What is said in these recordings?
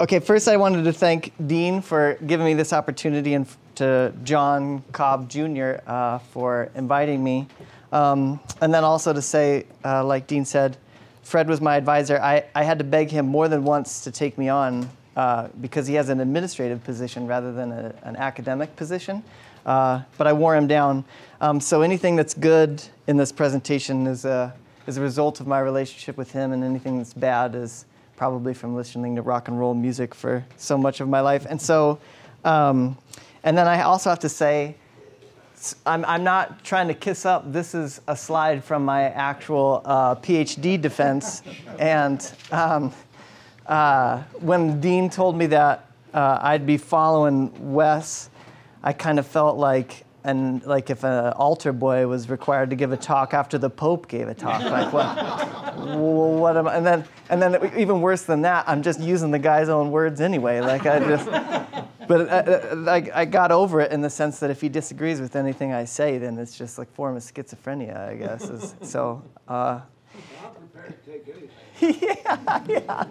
Okay, first I wanted to thank Dean for giving me this opportunity and to John Cobb Jr. Uh, for inviting me. Um, and then also to say, uh, like Dean said, Fred was my advisor. I, I had to beg him more than once to take me on uh, because he has an administrative position rather than a, an academic position. Uh, but I wore him down. Um, so anything that's good in this presentation is a, is a result of my relationship with him, and anything that's bad is probably from listening to rock and roll music for so much of my life. And so, um, and then I also have to say, I'm, I'm not trying to kiss up. This is a slide from my actual uh, PhD defense. and um, uh, when Dean told me that uh, I'd be following Wes, I kind of felt like and like if an altar boy was required to give a talk after the Pope gave a talk, like what, what am I? And then, and then even worse than that, I'm just using the guy's own words anyway. Like I just, but I, I, I got over it in the sense that if he disagrees with anything I say, then it's just like form of schizophrenia, I guess. Is, so. Uh, yeah, yeah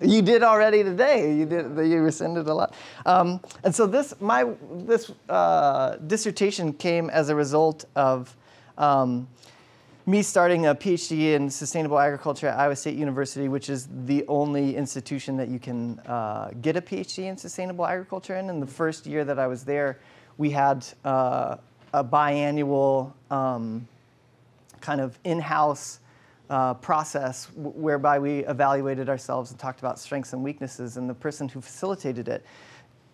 you did already today. You did. You rescinded a lot. Um, and so this my this uh, dissertation came as a result of um, me starting a PhD in sustainable agriculture at Iowa State University, which is the only institution that you can uh, get a PhD in sustainable agriculture in. In the first year that I was there, we had uh, a biannual um, kind of in-house uh, process whereby we evaluated ourselves and talked about strengths and weaknesses. And the person who facilitated it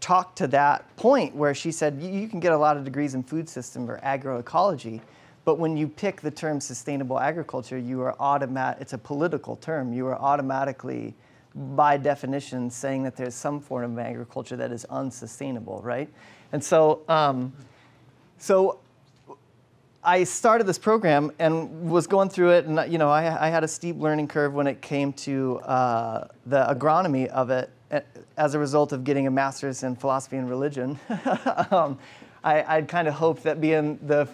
talked to that point where she said, you can get a lot of degrees in food system or agroecology, but when you pick the term sustainable agriculture, you are automatic, it's a political term, you are automatically, by definition, saying that there's some form of agriculture that is unsustainable, right? And so, um, so I started this program and was going through it, and you know, I, I had a steep learning curve when it came to uh, the agronomy of it. As a result of getting a master's in philosophy and religion, um, I, would kind of hoped that being the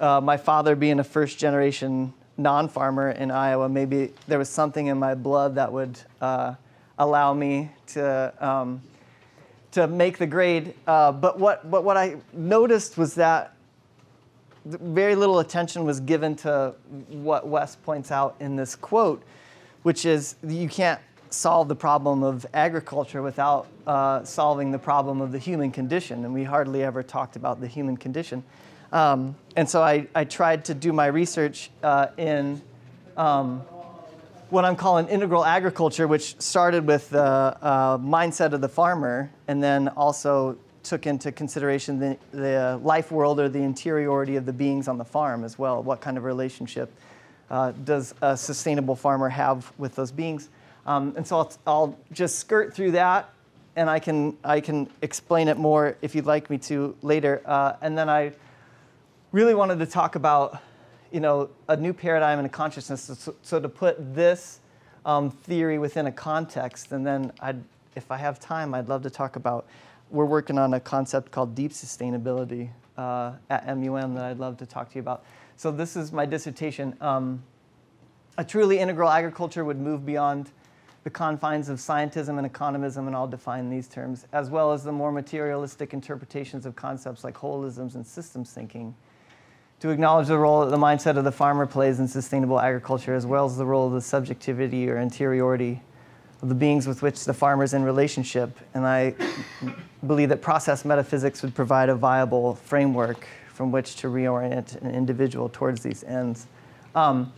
uh, my father being a first generation non-farmer in Iowa, maybe there was something in my blood that would uh, allow me to um, to make the grade. Uh, but what but what I noticed was that very little attention was given to what Wes points out in this quote, which is you can't solve the problem of agriculture without uh, solving the problem of the human condition. And we hardly ever talked about the human condition. Um, and so I, I, tried to do my research uh, in um, what I'm calling integral agriculture, which started with the uh, mindset of the farmer and then also took into consideration the, the life world or the interiority of the beings on the farm as well. What kind of relationship uh, does a sustainable farmer have with those beings? Um, and so I'll, I'll, just skirt through that, and I can I can explain it more if you'd like me to later. Uh, and then I really wanted to talk about you know a new paradigm and a consciousness. So, so to put this um, theory within a context, and then I'd, if I have time, I'd love to talk about we're working on a concept called deep sustainability uh, at MUM that I'd love to talk to you about. So this is my dissertation. Um, a truly integral agriculture would move beyond the confines of scientism and economism, and I'll define these terms, as well as the more materialistic interpretations of concepts like holisms and systems thinking, to acknowledge the role that the mindset of the farmer plays in sustainable agriculture, as well as the role of the subjectivity or interiority the beings with which the farmer is in relationship. And I believe that process metaphysics would provide a viable framework from which to reorient an individual towards these ends. Um,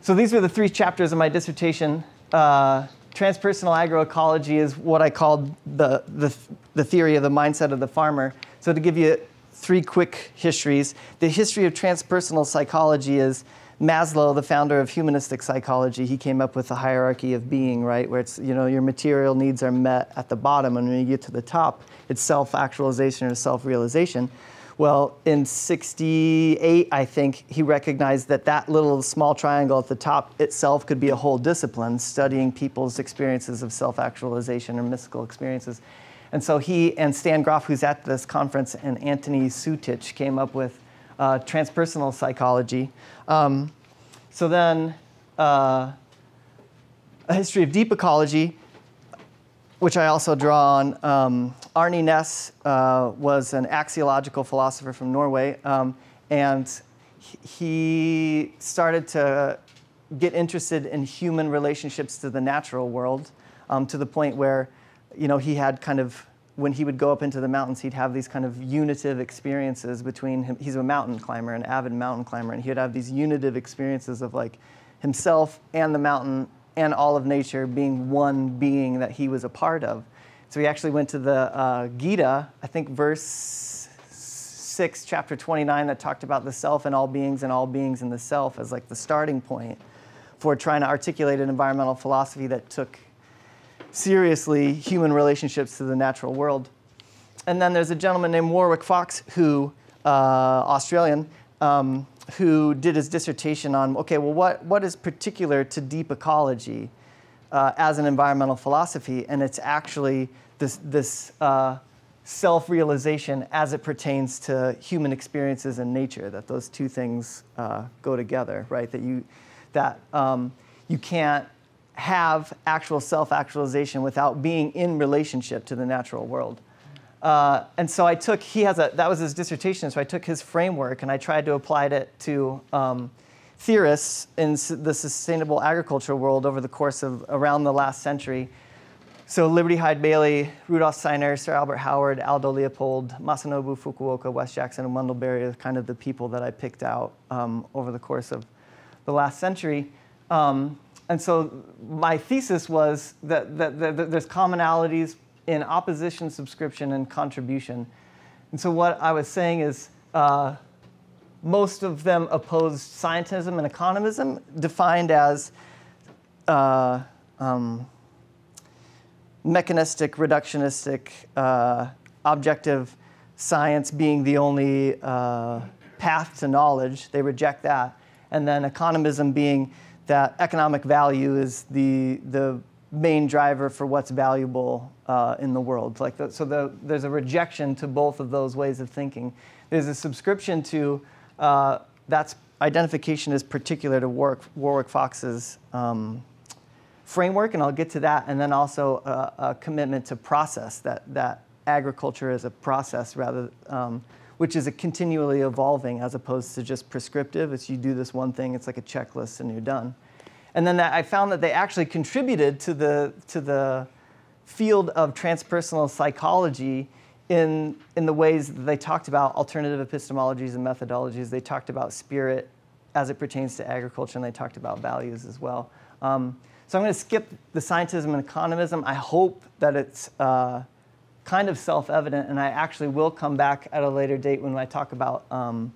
so these were the three chapters of my dissertation. Uh, transpersonal agroecology is what I called the, the, the theory of the mindset of the farmer. So to give you three quick histories, the history of transpersonal psychology is Maslow, the founder of humanistic psychology, he came up with the hierarchy of being, right? Where it's, you know, your material needs are met at the bottom, and when you get to the top, it's self actualization or self realization. Well, in 68, I think, he recognized that that little small triangle at the top itself could be a whole discipline, studying people's experiences of self actualization or mystical experiences. And so he and Stan Grof, who's at this conference, and Anthony Sutich came up with uh, transpersonal psychology. Um, so then, uh, a history of deep ecology. which I also draw on. Um, Arne Næss uh, was an axiological philosopher from Norway, um, and he started to get interested in human relationships to the natural world um, to the point where, you know, he had kind of when he would go up into the mountains, he'd have these kind of unitive experiences between him. He's a mountain climber, an avid mountain climber, and he would have these unitive experiences of like himself and the mountain and all of nature being one being that he was a part of. So he actually went to the uh, Gita, I think verse 6, chapter 29, that talked about the self and all beings and all beings in the self as like the starting point for trying to articulate an environmental philosophy that took seriously human relationships to the natural world. And then there's a gentleman named Warwick Fox, who, uh, Australian, um, who did his dissertation on okay, well, what, what is particular to deep ecology uh, as an environmental philosophy? And it's actually this, this uh, self realization as it pertains to human experiences and nature, that those two things uh, go together, right? That you, that, um, you can't have actual self actualization without being in relationship to the natural world. Uh, and so I took, he has a, that was his dissertation, so I took his framework and I tried to apply it to um, theorists in the sustainable agriculture world over the course of around the last century. So Liberty Hyde Bailey, Rudolf Steiner, Sir Albert Howard, Aldo Leopold, Masanobu Fukuoka, Wes Jackson, and Wendell Berry are kind of the people that I picked out um, over the course of the last century. Um, and so my thesis was that, that, that, that there's commonalities in opposition, subscription, and contribution. And so what I was saying is uh, most of them opposed scientism and economism, defined as uh, um, mechanistic, reductionistic, uh, objective science being the only uh, path to knowledge. They reject that. And then economism being that economic value is the, the main driver for what's valuable uh, in the world. Like the, so the, there's a rejection to both of those ways of thinking. There's a subscription to uh, that's identification is particular to Warwick, Warwick Fox's um, framework, and I'll get to that, and then also a, a, commitment to process that that agriculture is a process rather. Um, which is a continually evolving as opposed to just prescriptive. It's you do this one thing, it's like a checklist and you're done. And then that, I found that they actually contributed to the, to the field of transpersonal psychology in, in the ways that they talked about alternative epistemologies and methodologies. They talked about spirit as it pertains to agriculture, and they talked about values as well. Um, so I'm going to skip the scientism and economism. I hope that it's uh, kind of self-evident, and I actually will come back at a later date when I talk about um,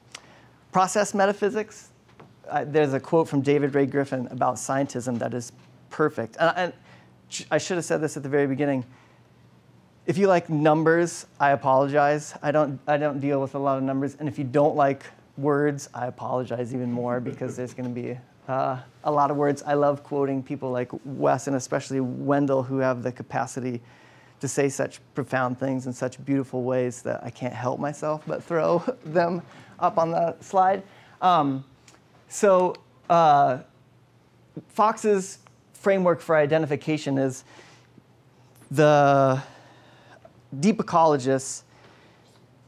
process metaphysics uh, there's a quote from David Ray Griffin about scientism that is perfect. And, and I should have said this at the very beginning. If you like numbers, I apologize. I don't, I don't deal with a lot of numbers. And if you don't like words, I apologize even more because there's going to be uh, a lot of words. I love quoting people like Wes and especially Wendell who have the capacity to say such profound things in such beautiful ways that I can't help myself but throw them up on the slide. Um, so uh, Fox's framework for identification is the deep ecologists'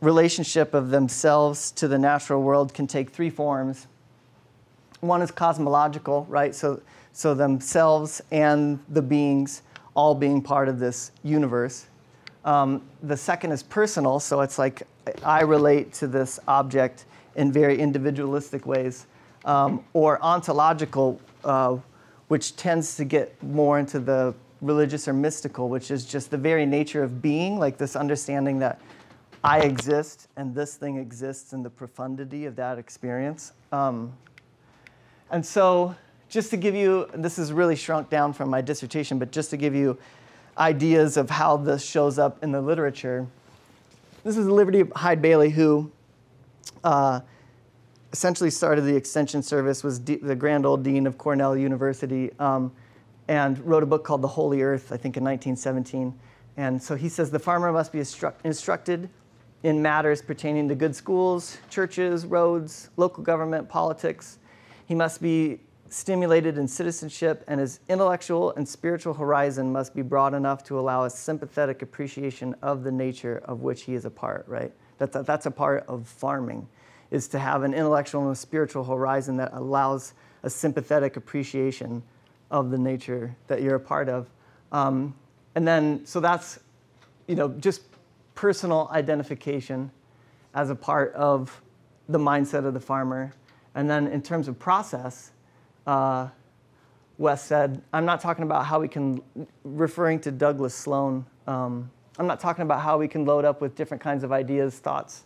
relationship of themselves to the natural world can take three forms. One is cosmological, right? So, so themselves and the beings all being part of this universe. Um, the second is personal, so it's like I relate to this object in very individualistic ways um, or ontological, uh, which tends to get more into the religious or mystical, which is just the very nature of being, like this understanding that I exist and this thing exists in the profundity of that experience. Um, and so, just to give you, this is really shrunk down from my dissertation, but just to give you ideas of how this shows up in the literature, this is Liberty Hyde Bailey, who uh, essentially started the extension service, was D- the grand old dean of Cornell University, um, and wrote a book called The Holy Earth, I think in 1917. And so he says the farmer must be instru- instructed in matters pertaining to good schools, churches, roads, local government, politics. He must be stimulated in citizenship, and his intellectual and spiritual horizon must be broad enough to allow a sympathetic appreciation of the nature of which he is a part, right? That's a, that's a part of farming, is to have an intellectual and spiritual horizon that allows a sympathetic appreciation of the nature that you're a part of. Um, and then, so that's, you know, just personal identification as a part of the mindset of the farmer. And then in terms of process, uh, Wes said, I'm not talking about how we can, referring to Douglas Sloan, um, I'm not talking about how we can load up with different kinds of ideas, thoughts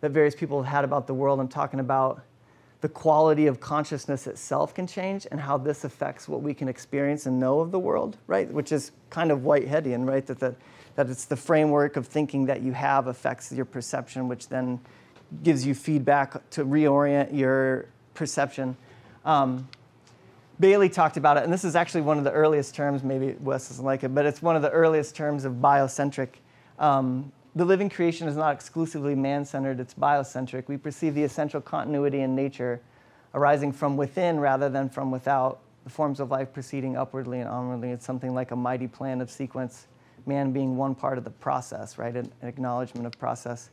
that various people have had about the world. I'm talking about the quality of consciousness itself can change and how this affects what we can experience and know of the world, right? Which is kind of Whiteheadian, right? That, the, that it's the framework of thinking that you have affects your perception, which then gives you feedback to reorient your perception. Um, Bailey talked about it, and this is actually one of the earliest terms, maybe Wes doesn't like it, but it's one of the earliest terms of biocentric. Um, the living creation is not exclusively man centered, it's biocentric. We perceive the essential continuity in nature arising from within rather than from without, the forms of life proceeding upwardly and onwardly. It's something like a mighty plan of sequence, man being one part of the process, right? An, an acknowledgement of process.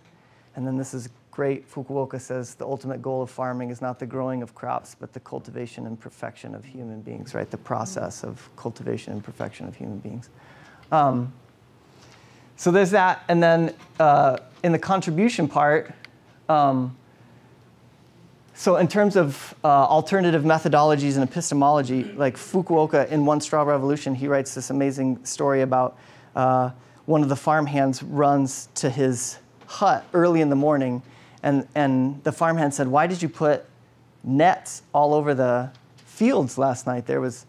And then this is great. Fukuoka says the ultimate goal of farming is not the growing of crops, but the cultivation and perfection of human beings, right? The process of cultivation and perfection of human beings. Um, so there's that. And then uh, in the contribution part, um, so in terms of uh, alternative methodologies and epistemology, like Fukuoka in One Straw Revolution, he writes this amazing story about uh, one of the farmhands runs to his hut early in the morning, and, and the farmhand said, why did you put nets all over the fields last night? There was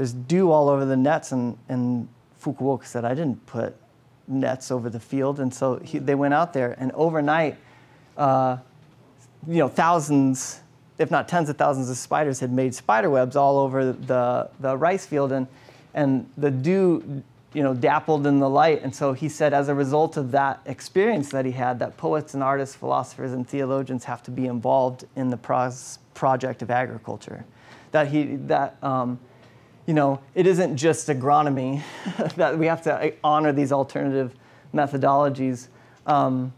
there's dew all over the nets, and, and Fukuoka said, I didn't put nets over the field. And so he, they went out there, and overnight, uh, you know, thousands, if not tens of thousands of spiders had made spider webs all over the, the rice field. And, and the dew, you know, dappled in the light. And so he said, as a result of that experience that he had, that poets and artists, philosophers and theologians have to be involved in the pros- project of agriculture. That he, that, um, you know, it isn't just agronomy, that we have to honor these alternative methodologies. Um,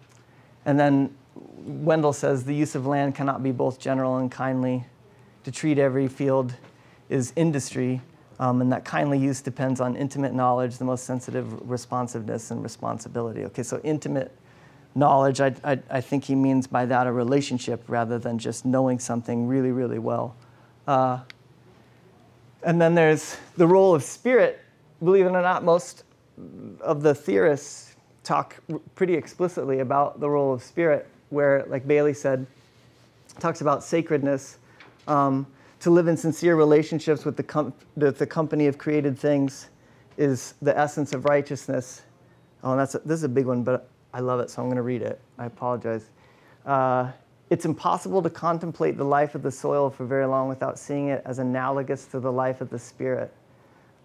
and then Wendell says the use of land cannot be both general and kindly. To treat every field is industry, um, and that kindly use depends on intimate knowledge, the most sensitive responsiveness and responsibility. Okay, so intimate knowledge, I, I, I think he means by that a relationship rather than just knowing something really, really well. Uh, and then there's the role of spirit. Believe it or not, most of the theorists talk pretty explicitly about the role of spirit, where, like Bailey said, talks about sacredness, um, to live in sincere relationships with the, com- the company of created things is the essence of righteousness. Oh, and that's a, this is a big one, but I love it, so I'm going to read it. I apologize. Uh, it's impossible to contemplate the life of the soil for very long without seeing it as analogous to the life of the spirit.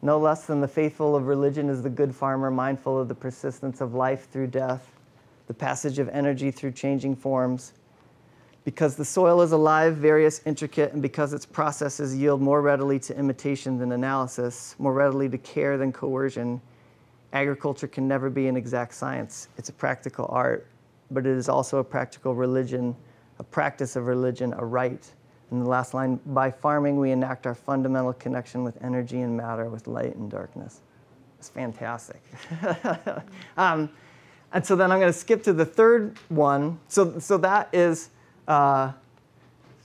No less than the faithful of religion is the good farmer, mindful of the persistence of life through death, the passage of energy through changing forms. Because the soil is alive, various, intricate, and because its processes yield more readily to imitation than analysis, more readily to care than coercion, agriculture can never be an exact science. It's a practical art, but it is also a practical religion a practice of religion, a rite. And the last line, by farming, we enact our fundamental connection with energy and matter, with light and darkness. It's fantastic. um, and so then I'm going to skip to the third one. So, so that is uh,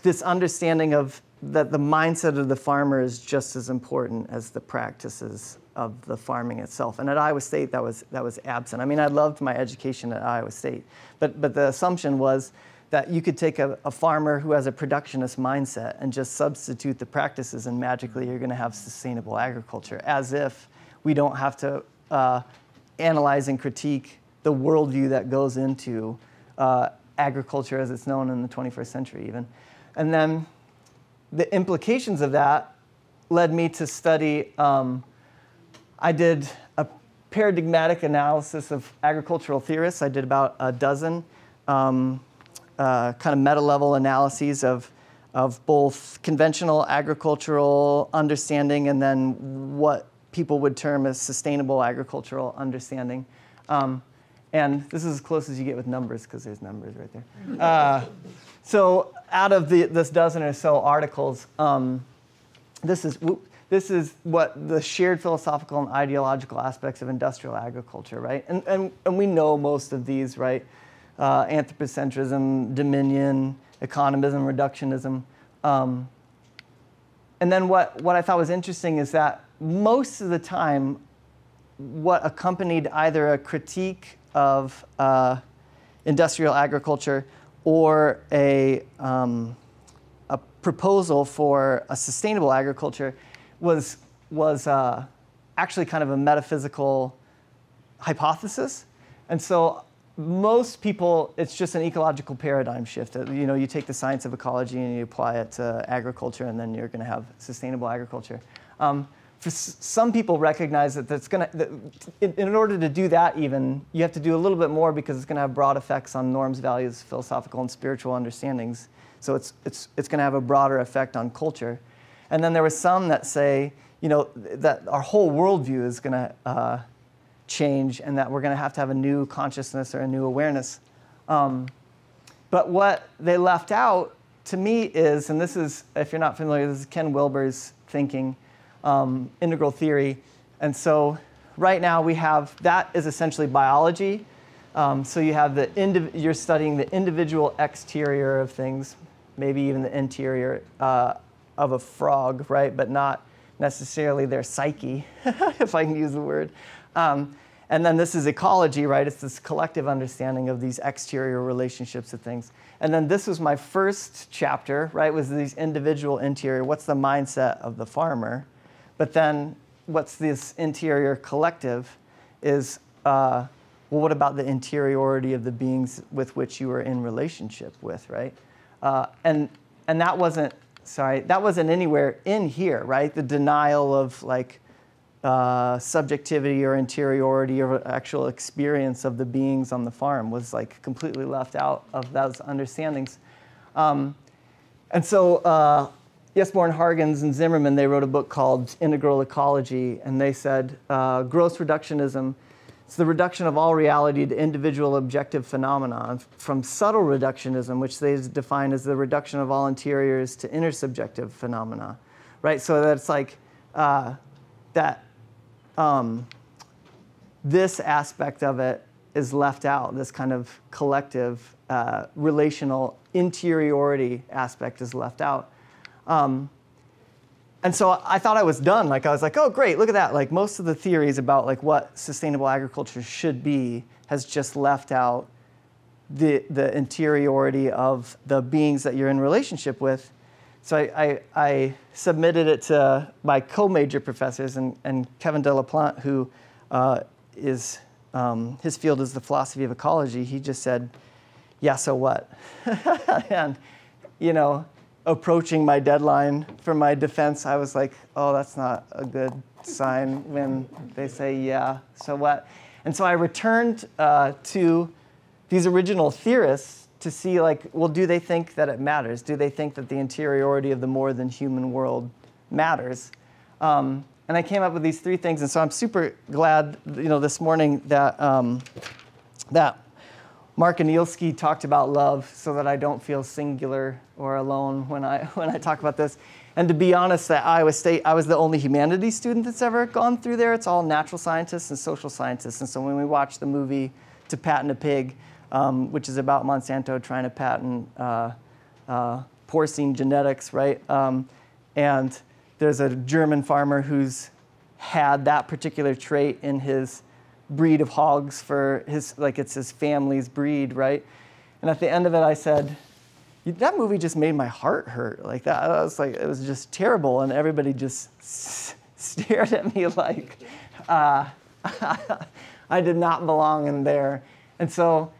this understanding of that the mindset of the farmer is just as important as the practices of the farming itself. And at Iowa State, that was, that was absent. I mean, I loved my education at Iowa State, but, but the assumption was that you could take a, a, farmer who has a productionist mindset and just substitute the practices, and magically you're going to have sustainable agriculture, as if we don't have to uh, analyze and critique the worldview that goes into uh, agriculture as it's known in the 21st century, even. And then the implications of that led me to study. Um, I did a paradigmatic analysis of agricultural theorists. I did about a dozen. Um, uh, kind of meta level analyses of of both conventional agricultural understanding and then what people would term as sustainable agricultural understanding. Um, and this is as close as you get with numbers because there's numbers right there. Uh, so out of the, this dozen or so articles, um, this is whoop, this is what the shared philosophical and ideological aspects of industrial agriculture, right? And, and, and we know most of these, right? Uh, anthropocentrism, dominion, economism, reductionism. Um, and then what, what I thought was interesting is that most of the time, what accompanied either a critique of uh, industrial agriculture or a, um, a proposal for a sustainable agriculture was, was uh, actually kind of a metaphysical hypothesis. And so most people, it's just an ecological paradigm shift. You know, you take the science of ecology and you apply it to agriculture, and then you're going to have sustainable agriculture. Um, some people recognize that that's going to, in, in, order to do that even, you have to do a little bit more because it's going to have broad effects on norms, values, philosophical and spiritual understandings. So it's, it's, it's going to have a broader effect on culture. And then there were some that say, you know, that our whole worldview is going to uh, change and that we're going to have to have a new consciousness or a new awareness. Um, but what they left out to me is, and this is, if you're not familiar, this is Ken Wilber's thinking, um, integral theory. And so right now we have, that is essentially biology. Um, so you have the, you're studying the individual exterior of things, maybe even the interior. Uh, of a frog, right? But not necessarily their psyche, if I can use the word. Um, and then this is ecology, right? It's this collective understanding of these exterior relationships of things. And then this was my first chapter, right? Was these individual interior. What's the mindset of the farmer? But then what's this interior collective is, uh, well, what about the interiority of the beings with which you are in relationship with, right? Uh, and, and that wasn't sorry, that wasn't anywhere in here, right? The denial of like uh, subjectivity or interiority or actual experience of the beings on the farm was like completely left out of those understandings. Um, and so, uh, Esbjörn-Hargens and Zimmerman, they wrote a book called Integral Ecology, and they said uh, gross reductionism it's the reduction of all reality to individual objective phenomena, from subtle reductionism, which they define as the reduction of all interiors to intersubjective phenomena, right? So that's like uh, that um, this aspect of it is left out. This kind of collective uh, relational interiority aspect is left out. Um, and so I thought I was done. Like I was like, oh great, look at that. Like most of the theories about like what sustainable agriculture should be has just left out the the interiority of the beings that you're in relationship with. So I, I, I submitted it to my co-major professors and, and Kevin Delaplante, who uh, is um, his field is the philosophy of ecology. He just said, yeah, so what? and you know, approaching my deadline for my defense, I was like, oh, that's not a good sign when they say, yeah, so what? And so I returned uh, to these original theorists to see, like, well, do they think that it matters? Do they think that the interiority of the more than human world matters? Um, and I came up with these three things, and so I'm super glad, you know, this morning that um, that Mark Anielski talked about love so that I don't feel singular or alone when I, when I talk about this. And to be honest, at Iowa State, I was the only humanities student that's ever gone through there. It's all natural scientists and social scientists. And so when we watched the movie To Patent a Pig, um, which is about Monsanto trying to patent uh, uh, porcine genetics, right? Um, and there's a German farmer who's had that particular trait in his breed of hogs for his, like it's his family's breed, right? And at the end of it, I said, that movie just made my heart hurt. Like that, I was like, it was just terrible. And everybody just s- stared at me like uh, I did not belong in there. And so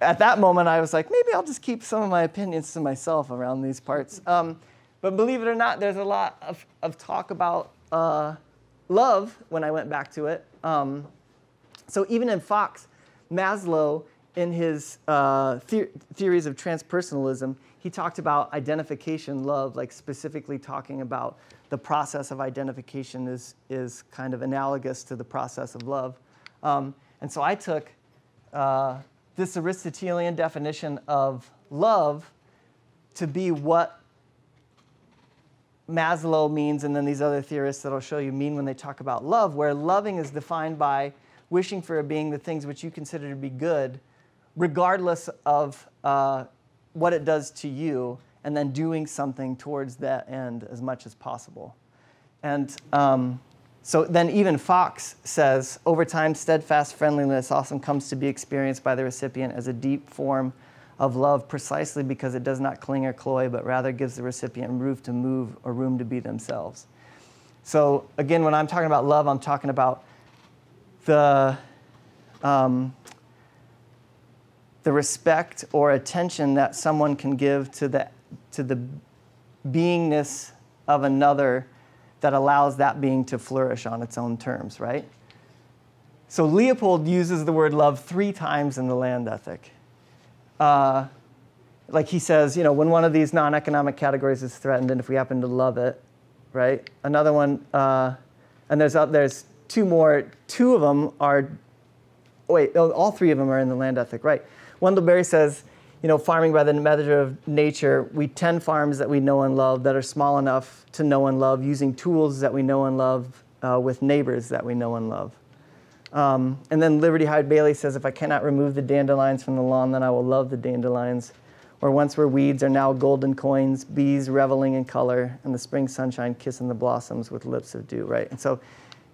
at that moment, I was like, maybe I'll just keep some of my opinions to myself around these parts. Um, but believe it or not, there's a lot of, of talk about uh, love when I went back to it. Um, so even in Fox, Maslow in his uh, the- theories of transpersonalism, he talked about identification love, like specifically talking about the process of identification is, is kind of analogous to the process of love. Um, and so I took uh, this Aristotelian definition of love to be what Maslow means, and then these other theorists that I'll show you mean when they talk about love, where loving is defined by wishing for being the things which you consider to be good, regardless of uh, what it does to you, and then doing something towards that end as much as possible. And um, so then even Fox says, over time, steadfast friendliness often comes to be experienced by the recipient as a deep form of love precisely because it does not cling or cloy, but rather gives the recipient room to move or room to be themselves. So again, when I'm talking about love, I'm talking about the, um, the respect or attention that someone can give to the, to the beingness of another that allows that being to flourish on its own terms, right? So Leopold uses the word love three times in the land ethic. Uh, like he says, you know, when one of these non-economic categories is threatened, and if we happen to love it, right? Another one, uh, and there's uh, there's two more. Two of them are, wait, all three of them are in the land ethic, right? Wendell Berry says, you know, farming by the measure of nature, we tend farms that we know and love that are small enough to know and love, using tools that we know and love uh, with neighbors that we know and love. Um, and then Liberty Hyde Bailey says, if I cannot remove the dandelions from the lawn, then I will love the dandelions. Where once were weeds are now golden coins, bees reveling in color, and the spring sunshine kissing the blossoms with lips of dew, right? And so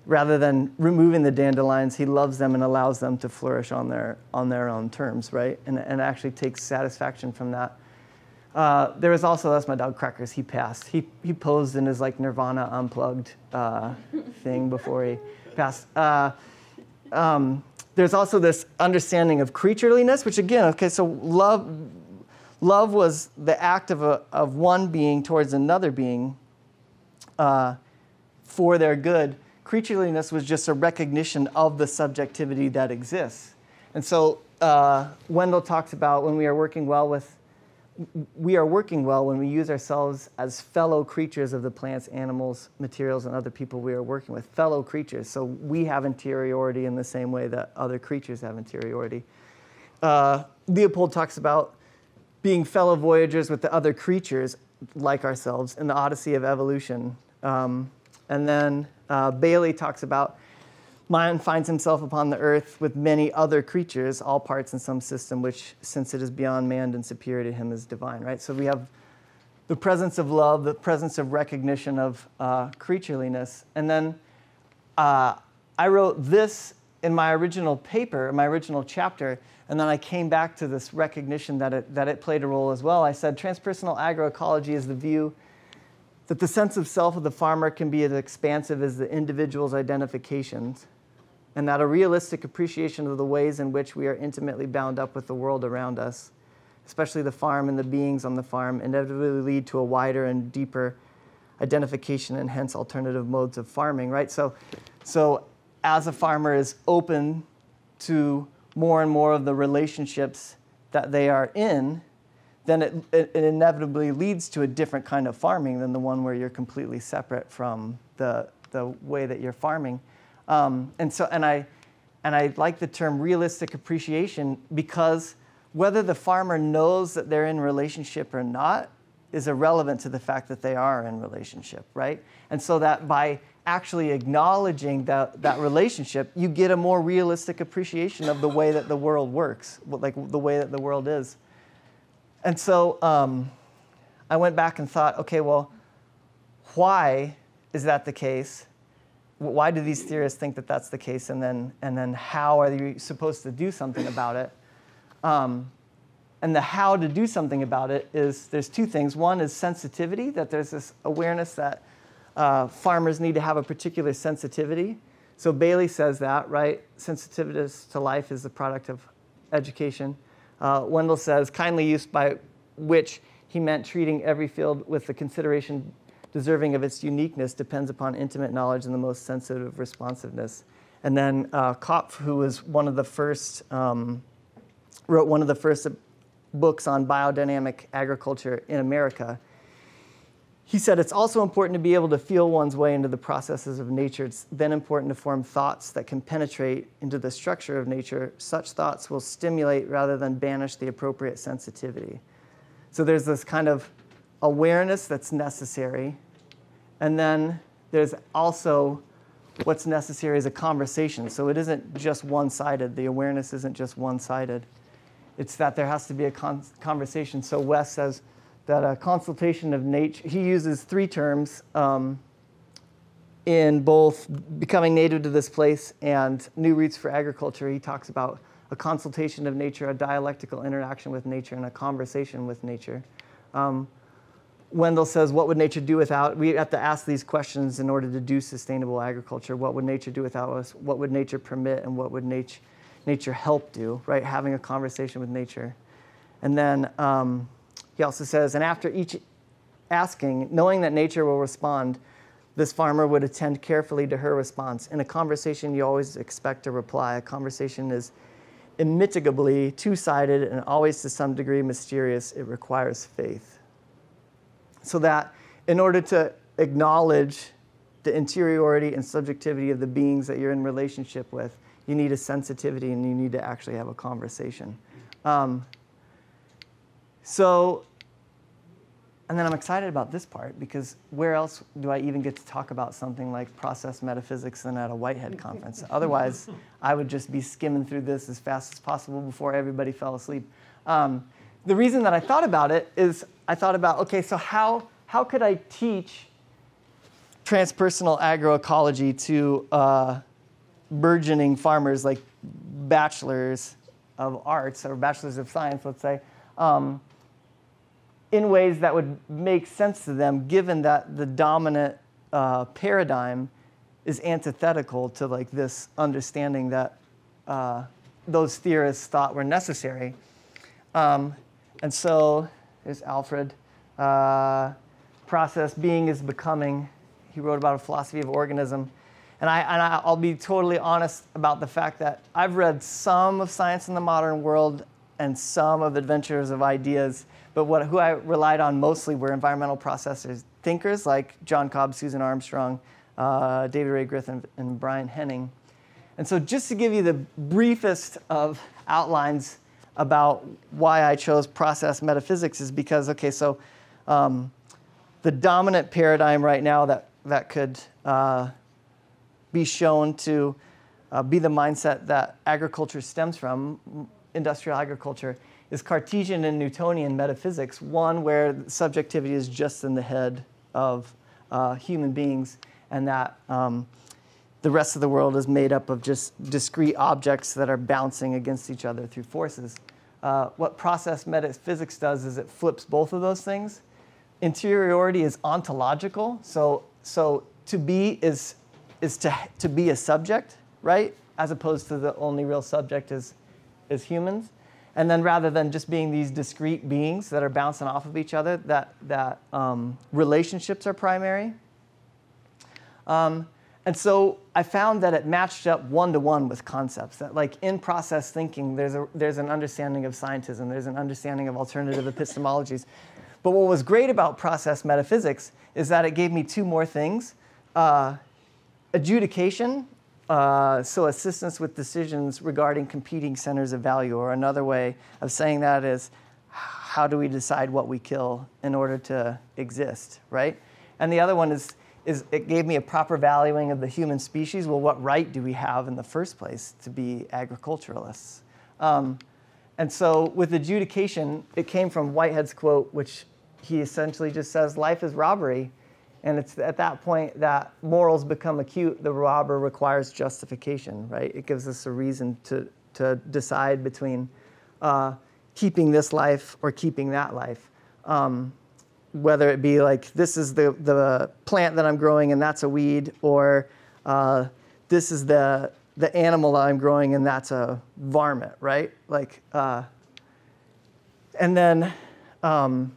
rather than removing the dandelions, he loves them and allows them to flourish on their, on their own terms, right? And, and actually takes satisfaction from that. Uh, there was also, that's my dog Crackers, he passed. He, he posed in his like Nirvana unplugged uh, thing before he passed. Uh, um, there's also this understanding of creatureliness, which again, okay, so love, love was the act of, a, of one being towards another being uh, for their good. Creatureliness was just a recognition of the subjectivity that exists. And so uh, Wendell talks about when we are working well with we are working well when we use ourselves as fellow creatures of the plants, animals, materials, and other people we are working with, fellow creatures. So we have interiority in the same way that other creatures have interiority. Uh, Leopold talks about being fellow voyagers with the other creatures like ourselves in the Odyssey of Evolution. Um, and then uh, Bailey talks about Man finds himself upon the earth with many other creatures, all parts in some system, which, since it is beyond man and superior to him, is divine, right? So we have the presence of love, the presence of recognition of uh, creatureliness. And then uh, I wrote this in my original paper, my original chapter, and then I came back to this recognition that it, that it played a role as well. I said transpersonal agroecology is the view that the sense of self of the farmer can be as expansive as the individual's identifications and that a realistic appreciation of the ways in which we are intimately bound up with the world around us, especially the farm and the beings on the farm, inevitably lead to a wider and deeper identification and hence alternative modes of farming, right? So, so as a farmer is open to more and more of the relationships that they are in, then it, it, it, inevitably leads to a different kind of farming than the one where you're completely separate from the, the way that you're farming. Um, and so, and I, and I like the term realistic appreciation because whether the farmer knows that they're in relationship or not is irrelevant to the fact that they are in relationship, right? And so that by actually acknowledging that, that relationship, you get a more realistic appreciation of the way that the world works, like the way that the world is. And so um, I went back and thought, okay, well, why is that the case? why do these theorists think that that's the case, and then, and then how are you supposed to do something about it? Um, and the how to do something about it is there's two things. One is sensitivity, that there's this awareness that uh, farmers need to have a particular sensitivity. So Bailey says that, right? Sensitivity to life is the product of education. Uh, Wendell says kindly use by which he meant treating every field with the consideration deserving of its uniqueness depends upon intimate knowledge and the most sensitive responsiveness. And then uh, Koepf, who was one of the first um, wrote one of the first books on biodynamic agriculture in America. He said it's also important to be able to feel one's way into the processes of nature. It's then important to form thoughts that can penetrate into the structure of nature. Such thoughts will stimulate rather than banish the appropriate sensitivity. So there's this kind of awareness that's necessary. And then there's also what's necessary is a conversation. So it isn't just one sided. The awareness isn't just one sided. It's that there has to be a con- conversation. So Wes says that a consultation of nature, he uses three terms um, in both becoming native to this place and new roots for agriculture. He talks about a consultation of nature, a dialectical interaction with nature, and a conversation with nature. Um, Wendell says, What would nature do without? We have to ask these questions in order to do sustainable agriculture. What would nature do without us? What would nature permit? And what would nature, nature help do, right? Having a conversation with nature. And then um, he also says, And after each asking, knowing that nature will respond, this farmer would attend carefully to her response. In a conversation, you always expect a reply. A conversation is immitigably two sided and always to some degree mysterious. It requires faith so that in order to acknowledge the interiority and subjectivity of the beings that you're in relationship with, you need a sensitivity and you need to actually have a conversation. Um, so, and then I'm excited about this part because where else do I even get to talk about something like process metaphysics than at a Whitehead conference? Otherwise, I would just be skimming through this as fast as possible before everybody fell asleep. Um, the reason that I thought about it is I thought about, okay, so how, how could I teach transpersonal agroecology to uh, burgeoning farmers like bachelors of arts or bachelors of science, let's say, um, in ways that would make sense to them given that the dominant uh, paradigm is antithetical to like this understanding that uh, those theorists thought were necessary. Um, and so there's Alfred. Uh, process, being is becoming. He wrote about a philosophy of organism. And, I, and I'll be totally honest about the fact that I've read some of Science in the Modern World and some of Adventures of Ideas, but what, who I relied on mostly were environmental processors, thinkers like John Cobb, Susan Armstrong, uh, David Ray Griffin, and Brian Henning. And so, just to give you the briefest of outlines about why I chose process metaphysics is because, okay, so um, the dominant paradigm right now that, that could uh, be shown to uh, be the mindset that agriculture stems from, industrial agriculture, is Cartesian and Newtonian metaphysics, one where subjectivity is just in the head of uh, human beings, and that um, the rest of the world is made up of just discrete objects that are bouncing against each other through forces. Uh, what process metaphysics does is it flips both of those things. Interiority is ontological, so, so to be is, is to, to be a subject, right? As opposed to the only real subject is, is humans. And then rather than just being these discrete beings that are bouncing off of each other, that, that um, relationships are primary. Um, and so I found that it matched up one to one with concepts. That, like in process thinking, there's, a, there's an understanding of scientism, there's an understanding of alternative epistemologies. But what was great about process metaphysics is that it gave me two more things uh, adjudication, uh, so assistance with decisions regarding competing centers of value, or another way of saying that is how do we decide what we kill in order to exist, right? And the other one is is it gave me a proper valuing of the human species. Well, what right do we have in the first place to be agriculturalists? Um, and so with adjudication, it came from Whitehead's quote, which he essentially just says, life is robbery. And it's at that point that morals become acute. The robber requires justification, right? It gives us a reason to, to decide between uh, keeping this life or keeping that life. Um, whether it be like this is the, the plant that I'm growing and that's a weed, or uh, this is the, the animal that I'm growing and that's a varmint, right? Like, uh, and then um,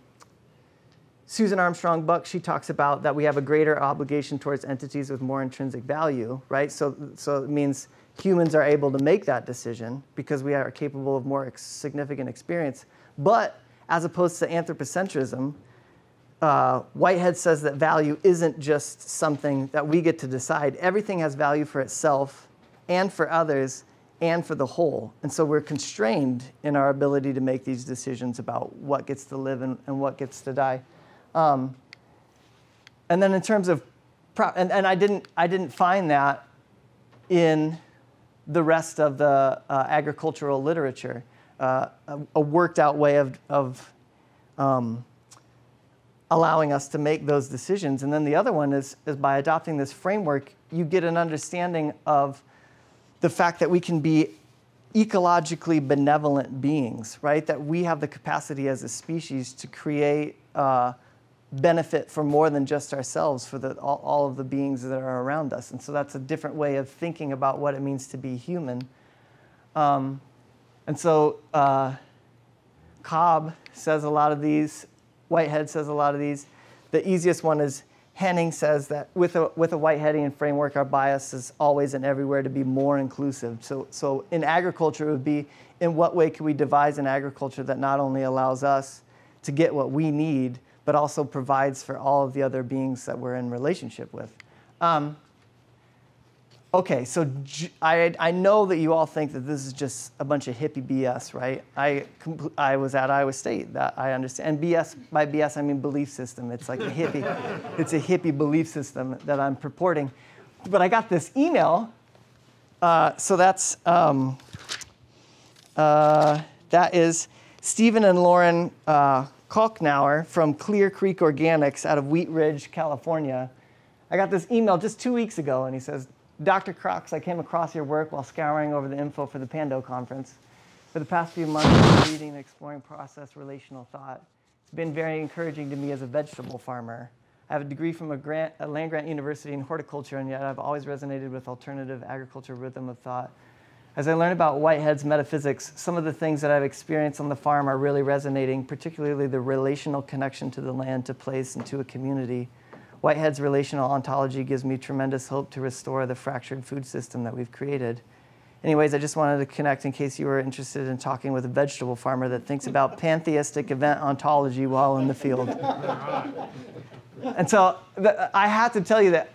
Susan Armstrong Buck, she talks about that we have a greater obligation towards entities with more intrinsic value, right? So, so it means humans are able to make that decision because we are capable of more ex- significant experience. But as opposed to anthropocentrism, uh, Whitehead says that value isn't just something that we get to decide. Everything has value for itself and for others and for the whole. And so we're constrained in our ability to make these decisions about what gets to live and, and what gets to die. Um, and then in terms of, pro- and, and I, didn't, I didn't find that in the rest of the uh, agricultural literature, uh, a, a, worked out way of, of um, allowing us to make those decisions. And then the other one is, is by adopting this framework, you get an understanding of the fact that we can be ecologically benevolent beings, right? That we have the capacity as a species to create uh, benefit for more than just ourselves, for the, all, all, of the beings that are around us. And so that's a different way of thinking about what it means to be human. Um, and so uh, Cobb says a lot of these, Whitehead says a lot of these. The easiest one is Henning says that with a, with a Whiteheadian framework, our bias is always and everywhere to be more inclusive. So, so in agriculture, it would be in what way can we devise an agriculture that not only allows us to get what we need, but also provides for all of the other beings that we're in relationship with. Um, Okay, so I, I know that you all think that this is just a bunch of hippie BS, right? I, I was at Iowa State, that I understand. And BS, by BS, I mean belief system. It's like a hippie, it's a hippie belief system that I'm purporting. But I got this email. Uh, so that's, um, uh, that is Stephen and Lauren uh, Kalknauer from Clear Creek Organics out of Wheat Ridge, California. I got this email just two weeks ago, and he says, Dr. Cox, I came across your work while scouring over the info for the Pando conference. For the past few months, I've been reading and exploring process relational thought. It's been very encouraging to me as a vegetable farmer. I have a degree from a, grant, a land grant university in horticulture, and yet I've always resonated with alternative agriculture rhythm of thought. As I learn about Whitehead's metaphysics, some of the things that I've experienced on the farm are really resonating, particularly the relational connection to the land, to place, and to a community. Whitehead's relational ontology gives me tremendous hope to restore the fractured food system that we've created. Anyways, I just wanted to connect in case you were interested in talking with a vegetable farmer that thinks about pantheistic event ontology while in the field. and so I had to tell you that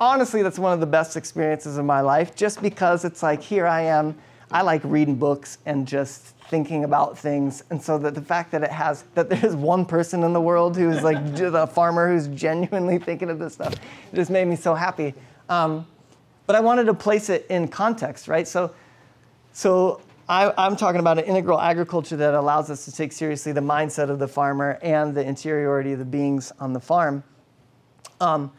honestly, that's one of the best experiences of my life just because it's like here I am. I like reading books and just thinking about things. And so that the fact that it has, that there's one person in the world who's like a farmer who's genuinely thinking of this stuff, it just made me so happy. Um, but I wanted to place it in context, right? So, so I, am talking about an integral agriculture that allows us to take seriously the mindset of the farmer and the interiority of the beings on the farm. Um,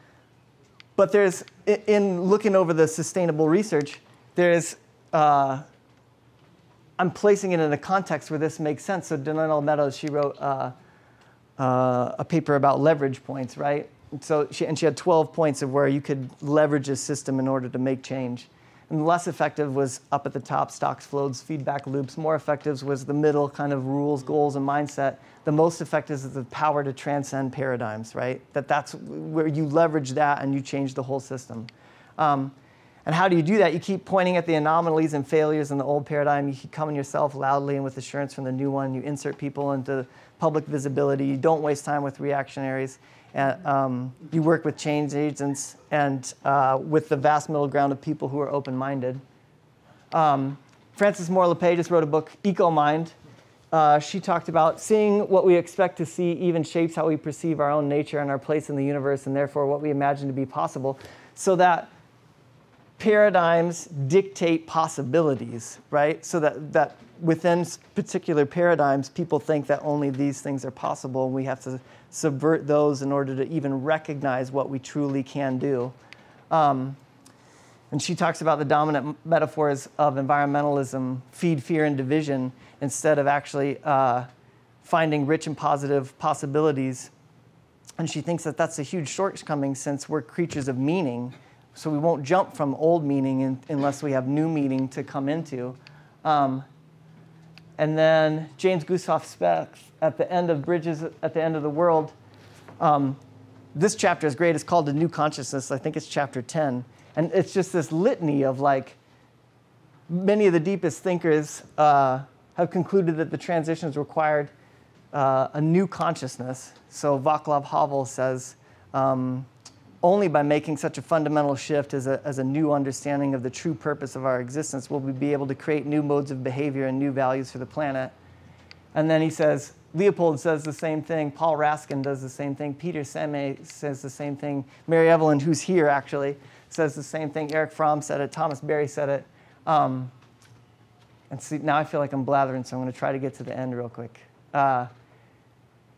but there's, in looking over the sustainable research, there's uh, I'm placing it in a context where this makes sense. So Donella Meadows, she wrote uh, uh, a paper about leverage points, right? So she, and she had 12 points of where you could leverage a system in order to make change. And less effective was up at the top, stocks, flows, feedback loops. More effective was the middle kind of rules, goals, and mindset. The most effective is the power to transcend paradigms, right? That that's where you leverage that and you change the whole system. Um, and how do you do that? You keep pointing at the anomalies and failures in the old paradigm. You keep coming yourself loudly and with assurance from the new one. You insert people into public visibility. You don't waste time with reactionaries. And, um, you work with change agents and uh, with the vast middle ground of people who are open minded. Um, Frances Moore Lappé just wrote a book, Eco Mind. Uh, she talked about seeing what we expect to see even shapes how we perceive our own nature and our place in the universe, and therefore what we imagine to be possible. So that paradigms dictate possibilities, right? So that, that within particular paradigms, people think that only these things are possible, and we have to subvert those in order to even recognize what we truly can do. Um, and she talks about the dominant metaphors of environmentalism feed fear and division instead of actually uh, finding rich and positive possibilities. And she thinks that that's a huge shortcoming since we're creatures of meaning so we won't jump from old meaning in, unless we have new meaning to come into. Um, and then James Gustave Speth's at the end of Bridges at the End of the World. Um, this chapter is great. It's called The New Consciousness. I think it's chapter 10. And it's just this litany of like many of the deepest thinkers uh, have concluded that the transitions required uh, a new consciousness. So Václav Havel says, um, only by making such a fundamental shift as a, as a new understanding of the true purpose of our existence will we be able to create new modes of behavior and new values for the planet. And then he says, Leopold says the same thing, Paul Raskin does the same thing, Peter Senge says the same thing, Mary Evelyn, who's here actually, says the same thing, Erich Fromm said it, Thomas Berry said it. Um, and see, now I feel like I'm blathering, so I'm going to try to get to the end real quick. Uh,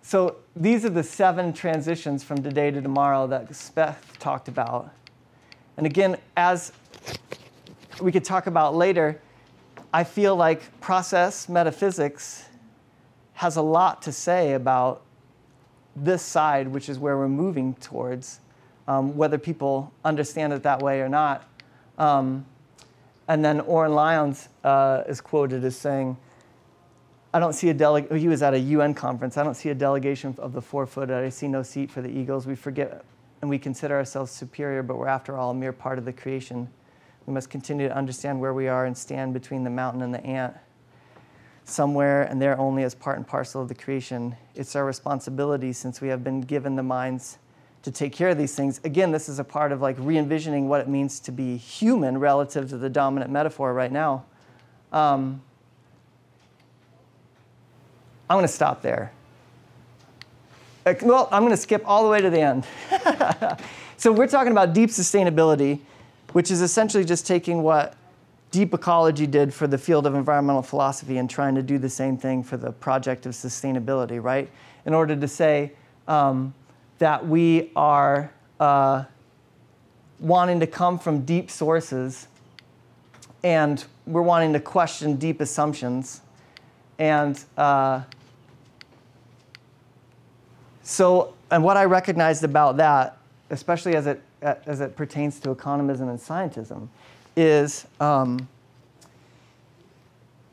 so these are the seven transitions from today to tomorrow that Speth talked about. And again, as we could talk about later, I feel like process metaphysics has a lot to say about this side, which is where we're moving towards, um, whether people understand it that way or not. Um, and then Oren Lyons uh, is quoted as saying, I don't see a delegation, he was at a UN conference. I don't see a delegation of the four footed. I see no seat for the eagles. We forget and we consider ourselves superior, but we're after all a mere part of the creation. We must continue to understand where we are and stand between the mountain and the ant. Somewhere and there only as part and parcel of the creation. It's our responsibility since we have been given the minds to take care of these things. Again, this is a part of like re envisioning what it means to be human relative to the dominant metaphor right now. Um, I'm going to stop there. Well, I'm going to skip all the way to the end. so, we're talking about deep sustainability, which is essentially just taking what deep ecology did for the field of environmental philosophy and trying to do the same thing for the project of sustainability, right? In order to say um, that we are uh, wanting to come from deep sources and we're wanting to question deep assumptions and uh, so, and what I recognized about that, especially as it, as it pertains to economism and scientism, is um,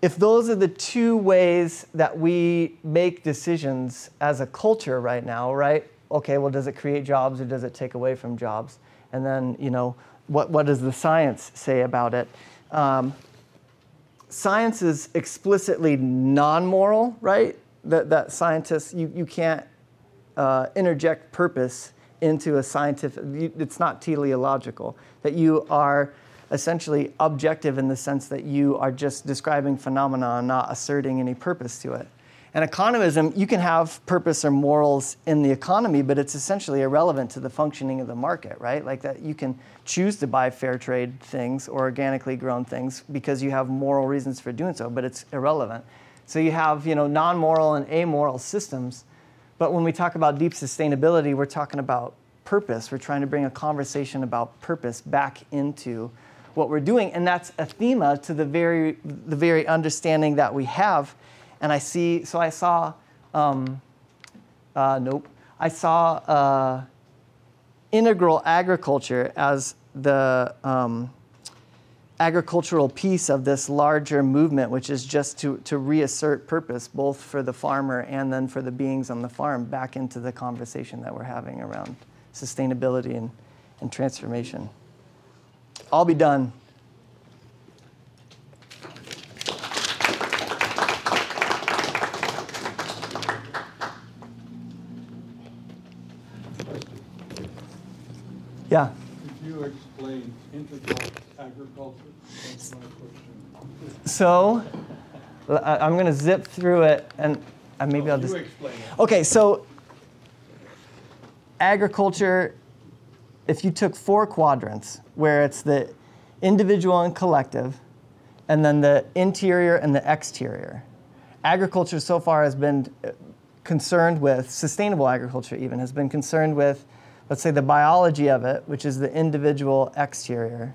if those are the two ways that we make decisions as a culture right now, right? Okay, well, does it create jobs or does it take away from jobs? And then, you know, what, what does the science say about it? Um, science is explicitly non-moral, right? That, that scientists, you, you can't uh, interject purpose into a scientific, it's not teleological, that you are essentially objective in the sense that you are just describing phenomena, and not asserting any purpose to it. And economism, you can have purpose or morals in the economy, but it's essentially irrelevant to the functioning of the market, right? Like that you can choose to buy fair trade things or organically grown things because you have moral reasons for doing so, but it's irrelevant. So you have, you know, non-moral and amoral systems but when we talk about deep sustainability, we're talking about purpose. We're trying to bring a conversation about purpose back into what we're doing. And that's a theme to the very, the very understanding that we have. And I see, so I saw, um, uh, nope, I saw uh, integral agriculture as the, um, agricultural piece of this larger movement, which is just to, to reassert purpose, both for the farmer and then for the beings on the farm, back into the conversation that we're having around sustainability and, and transformation. I'll be done. Yeah. Could you explain integral agriculture? That's my question. So I'm going to zip through it and maybe I'll just. explain it. Okay, so agriculture, if you took four quadrants where it's the individual and collective, and then the interior and the exterior, agriculture so far has been uh, concerned with, sustainable agriculture even, has been concerned with, let's say, the biology of it, which is the individual exterior,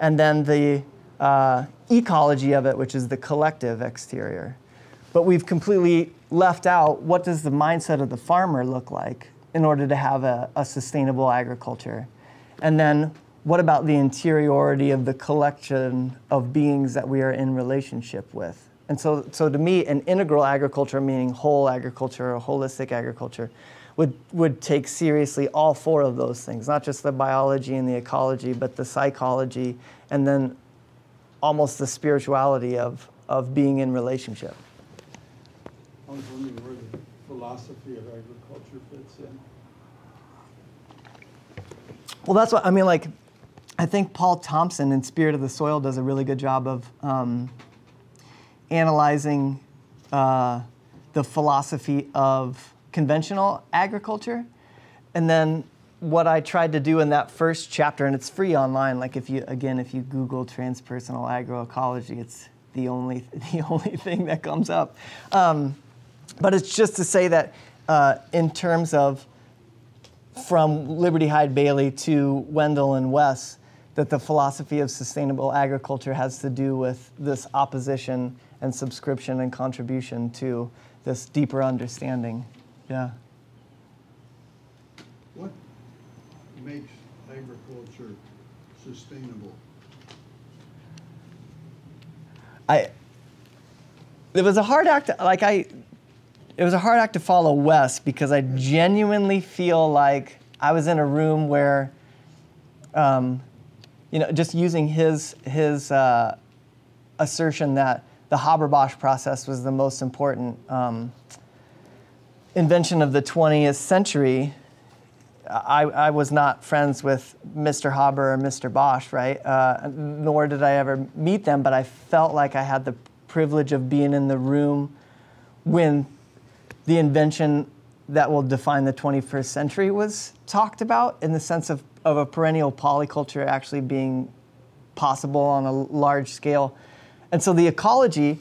and then the uh, ecology of it, which is the collective exterior. But we've completely left out what does the mindset of the farmer look like in order to have a, a sustainable agriculture. And then what about the interiority of the collection of beings that we are in relationship with? And so, so to me, an integral agriculture, meaning whole agriculture or holistic agriculture, would, would take seriously all four of those things, not just the biology and the ecology, but the psychology, and then almost the spirituality of, of being in relationship. I was wondering where the philosophy of agriculture fits in. Well, that's what I mean. Like, I think Paul Thompson in Spirit of the Soil does a really good job of um, analyzing uh, the philosophy of conventional agriculture. And then what I tried to do in that first chapter, and it's free online. Like if you again, if you Google transpersonal agroecology, it's the only the only thing that comes up. Um, but it's just to say that uh, in terms of from Liberty Hyde Bailey to Wendell and Wes, that the philosophy of sustainable agriculture has to do with this opposition and subscription and contribution to this deeper understanding. Yeah. What makes agriculture sustainable? I it was a hard act like I it was a hard act to follow Wes because I genuinely feel like I was in a room where um, you know just using his his uh, assertion that the Haber-Bosch process was the most important um, invention of the 20th century I, I, was not friends with Mr. Haber or Mr. Bosch, right? Uh, nor did I ever meet them, but I felt like I had the privilege of being in the room when the invention that will define the 21st century was talked about in the sense of, of a perennial polyculture actually being possible on a large scale. And so the ecology,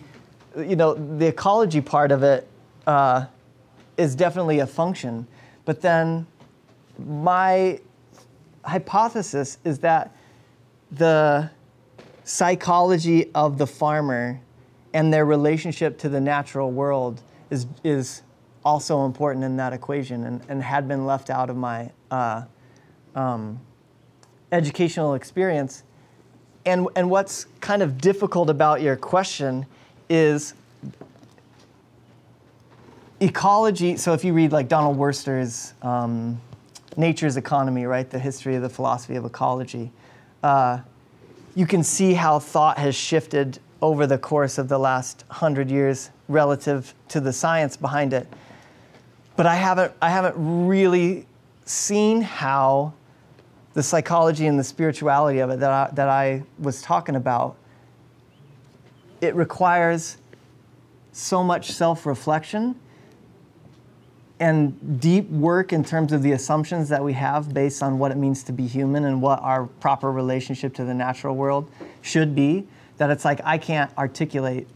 you know, the ecology part of it uh, is definitely a function. But then my hypothesis is that the psychology of the farmer and their relationship to the natural world is, is also important in that equation and, and had been left out of my uh, um, educational experience. And, and what's kind of difficult about your question is ecology. So if you read like Donald Worster's um, Nature's Economy, right, the history of the philosophy of ecology, uh, you can see how thought has shifted over the course of the last hundred years relative to the science behind it. But I haven't, I haven't really seen how the psychology and the spirituality of it that I, that I was talking about, it requires so much self reflection and deep work in terms of the assumptions that we have based on what it means to be human and what our proper relationship to the natural world should be that it's like I can't articulate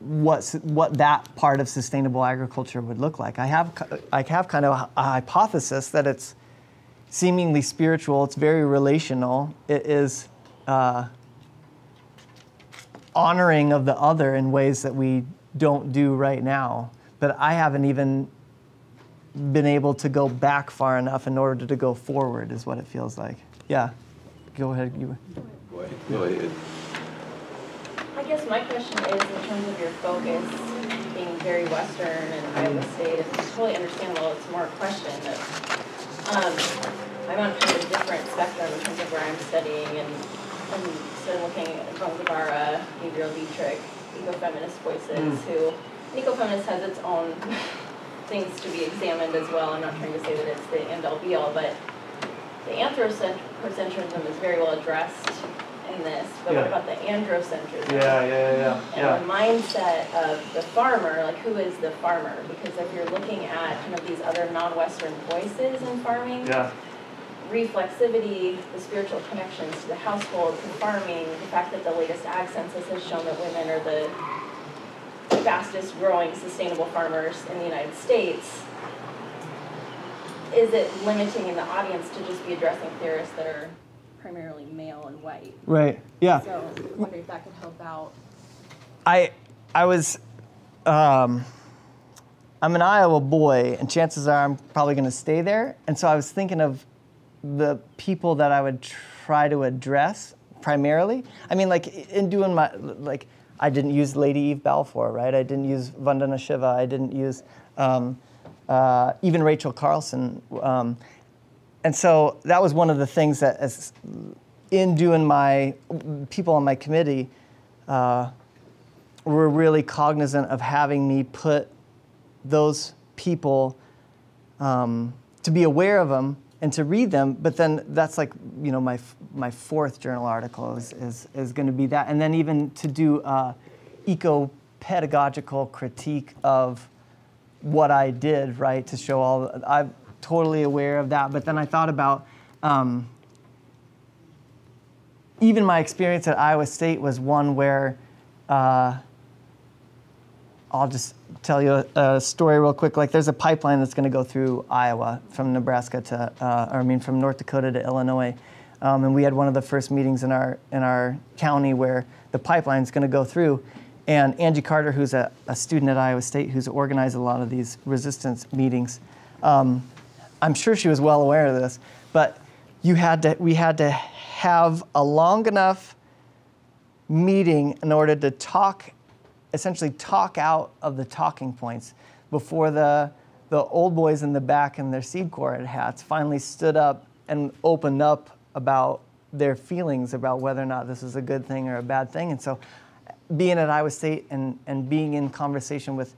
what what that part of sustainable agriculture would look like. I have I have kind of a hypothesis that it's seemingly spiritual. It's very relational. It is uh, honoring of the other in ways that we don't do right now. But I haven't even been able to go back far enough in order to go forward. Is what it feels like. Yeah. Go ahead. You. Go ahead. Go ahead. I guess my question is in terms of your focus being very Western and Iowa State, it's totally understandable. It's more a question that um, I'm on kind of a different spectrum in terms of where I'm studying and I'm still looking at Gonzagara, Gabriel Dietrich, ecofeminist voices mm. who ecofeminist has its own things to be examined as well. I'm not trying to say that it's the end all be all, but the anthropocentrism is very well addressed in this, but what about the androcentrism? Yeah, yeah, yeah, yeah. And the mindset of the farmer, like who is the farmer? Because if you're looking at kind of these other non-Western voices in farming, yeah. reflexivity, the spiritual connections to the household, to farming, the fact that the latest ag census has shown that women are the fastest growing sustainable farmers in the United States, is it limiting in the audience to just be addressing theorists that are primarily male and white. Right. Yeah. So I wonder if that could help out. I I was um, I'm an Iowa boy, and chances are I'm probably going to stay there. And so I was thinking of the people that I would try to address primarily. I mean, like in doing my like I didn't use Lady Eve Balfour, right? I didn't use Vandana Shiva. I didn't use um, uh, even Rachel Carson. Um, and so that was one of the things that, as in doing my people on my committee, uh, were really cognizant of having me put those people um, to be aware of them and to read them. But then that's like you know my my fourth journal article is is, is going to be that, and then even to do uh, eco pedagogical critique of what I did, right, to show all. I'm totally aware of that, but then I thought about. Um, even my experience at Iowa State was one where uh, I'll just tell you a, a, story real quick. Like, there's a pipeline that's going to go through Iowa from Nebraska to, uh, I mean, from North Dakota to Illinois. Um, and we had one of the first meetings in our in our county where the pipeline is going to go through. And Angie Carter, who's a, a, student at Iowa State, who's organized a lot of these resistance meetings, um, I'm sure she was well aware of this. But you had to, we had to have a long enough meeting in order to talk, essentially talk out of the talking points before the, the old boys in the back in their Seed Corps hats finally stood up and opened up about their feelings about whether or not this is a good thing or a bad thing. And so being at Iowa State and, and being in conversation with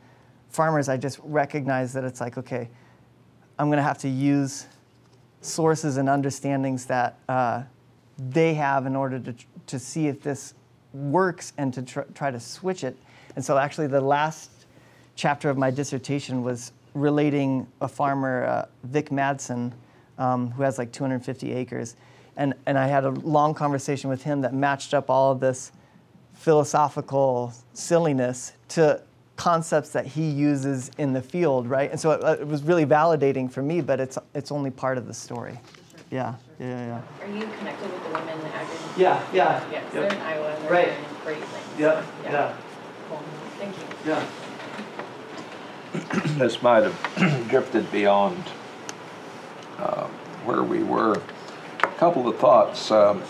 farmers, I just recognize that it's like, okay, I'm going to have to use sources and understandings that uh, they have in order to, to see if this works and to tr- try to switch it. And so, actually, the last chapter of my dissertation was relating a farmer, uh, Vic Madsen, um, who has like 250 acres. And, and I had a long conversation with him that matched up all of this philosophical silliness to concepts that he uses in the field, right? And so it, it was really validating for me, but it's, it's only part of the story. Yeah, yeah, yeah. Are you connected with the women agri? Yeah, yeah. Yeah, 'cause Yep. they're in Iowa and they're Right. doing great things. Yep, Yeah. yeah, Cool. Thank you. Yeah. this might have drifted beyond uh, where we were. A couple of thoughts, um,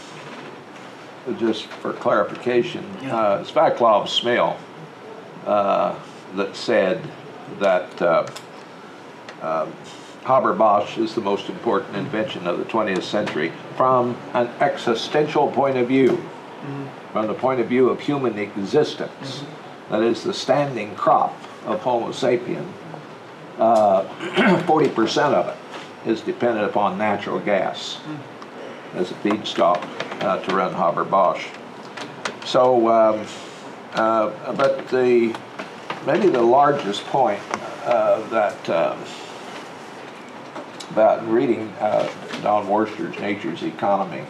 just for clarification. Uh, it's Vaclav Smil uh, that said that uh, um, Haber-Bosch is the most important invention of the 20th century from an existential point of view, from the point of view of human existence. That is the standing crop of Homo sapien. Uh, 40% of it is dependent upon natural gas as a feedstock uh, to run Haber-Bosch. So, um, uh, but the maybe the largest point uh, that um, about reading uh, Don Worster's Nature's Economy,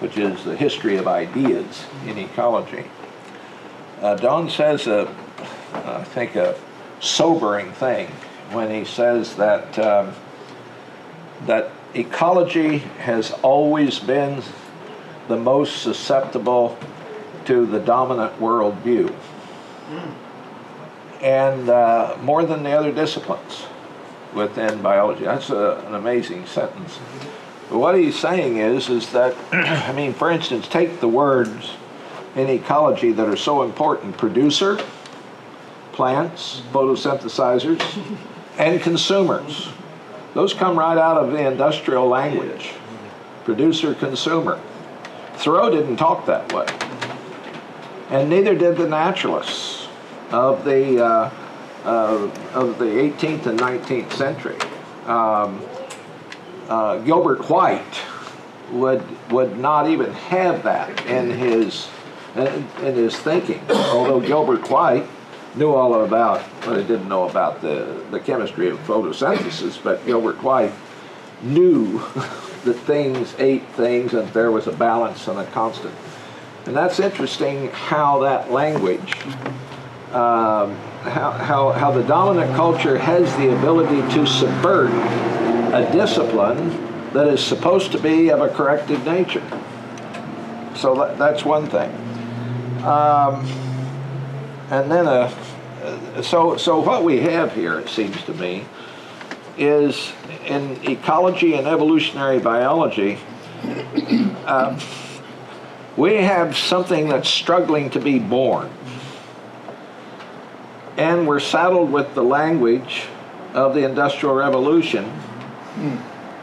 which is the history of ideas in ecology. Uh, Don says, a, I think, a sobering thing when he says that um, that ecology has always been the most susceptible to the dominant worldview, and uh, more than the other disciplines within biology. That's a, an amazing sentence. But what he's saying is, is that, I mean, for instance, take the words in ecology that are so important: producer, plants, photosynthesizers, and consumers. Those come right out of the industrial language. Producer, consumer. Thoreau didn't talk that way. And neither did the naturalists of the, uh, uh, of the 18th and 19th century. Um, uh, Gilbert White would, would not even have that in his, in, his thinking. Although Gilbert White knew all about, well, he didn't know about the, the chemistry of photosynthesis, but Gilbert White knew that things ate things and there was a balance and a constant. And that's interesting how that language, um, how, how, how the dominant culture has the ability to subvert a discipline that is supposed to be of a corrective nature. So that, that's one thing. Um, and then a, so so what we have here, it seems to me, is in ecology and evolutionary biology, uh, we have something that's struggling to be born. And we're saddled with the language of the Industrial Revolution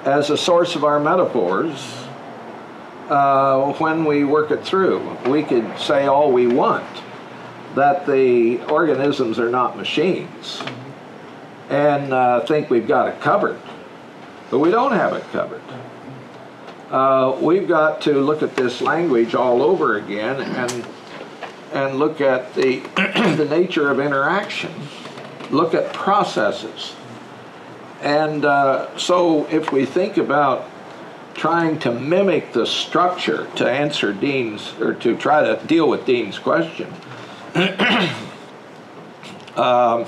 as a source of our metaphors uh, when we work it through. We could say all we want that the organisms are not machines and uh, think we've got it covered, but we don't have it covered. Uh, we've got to look at this language all over again and and look at the the nature of interaction, look at processes, and uh, so if we think about trying to mimic the structure to answer Dean's or to try to deal with Dean's question. um,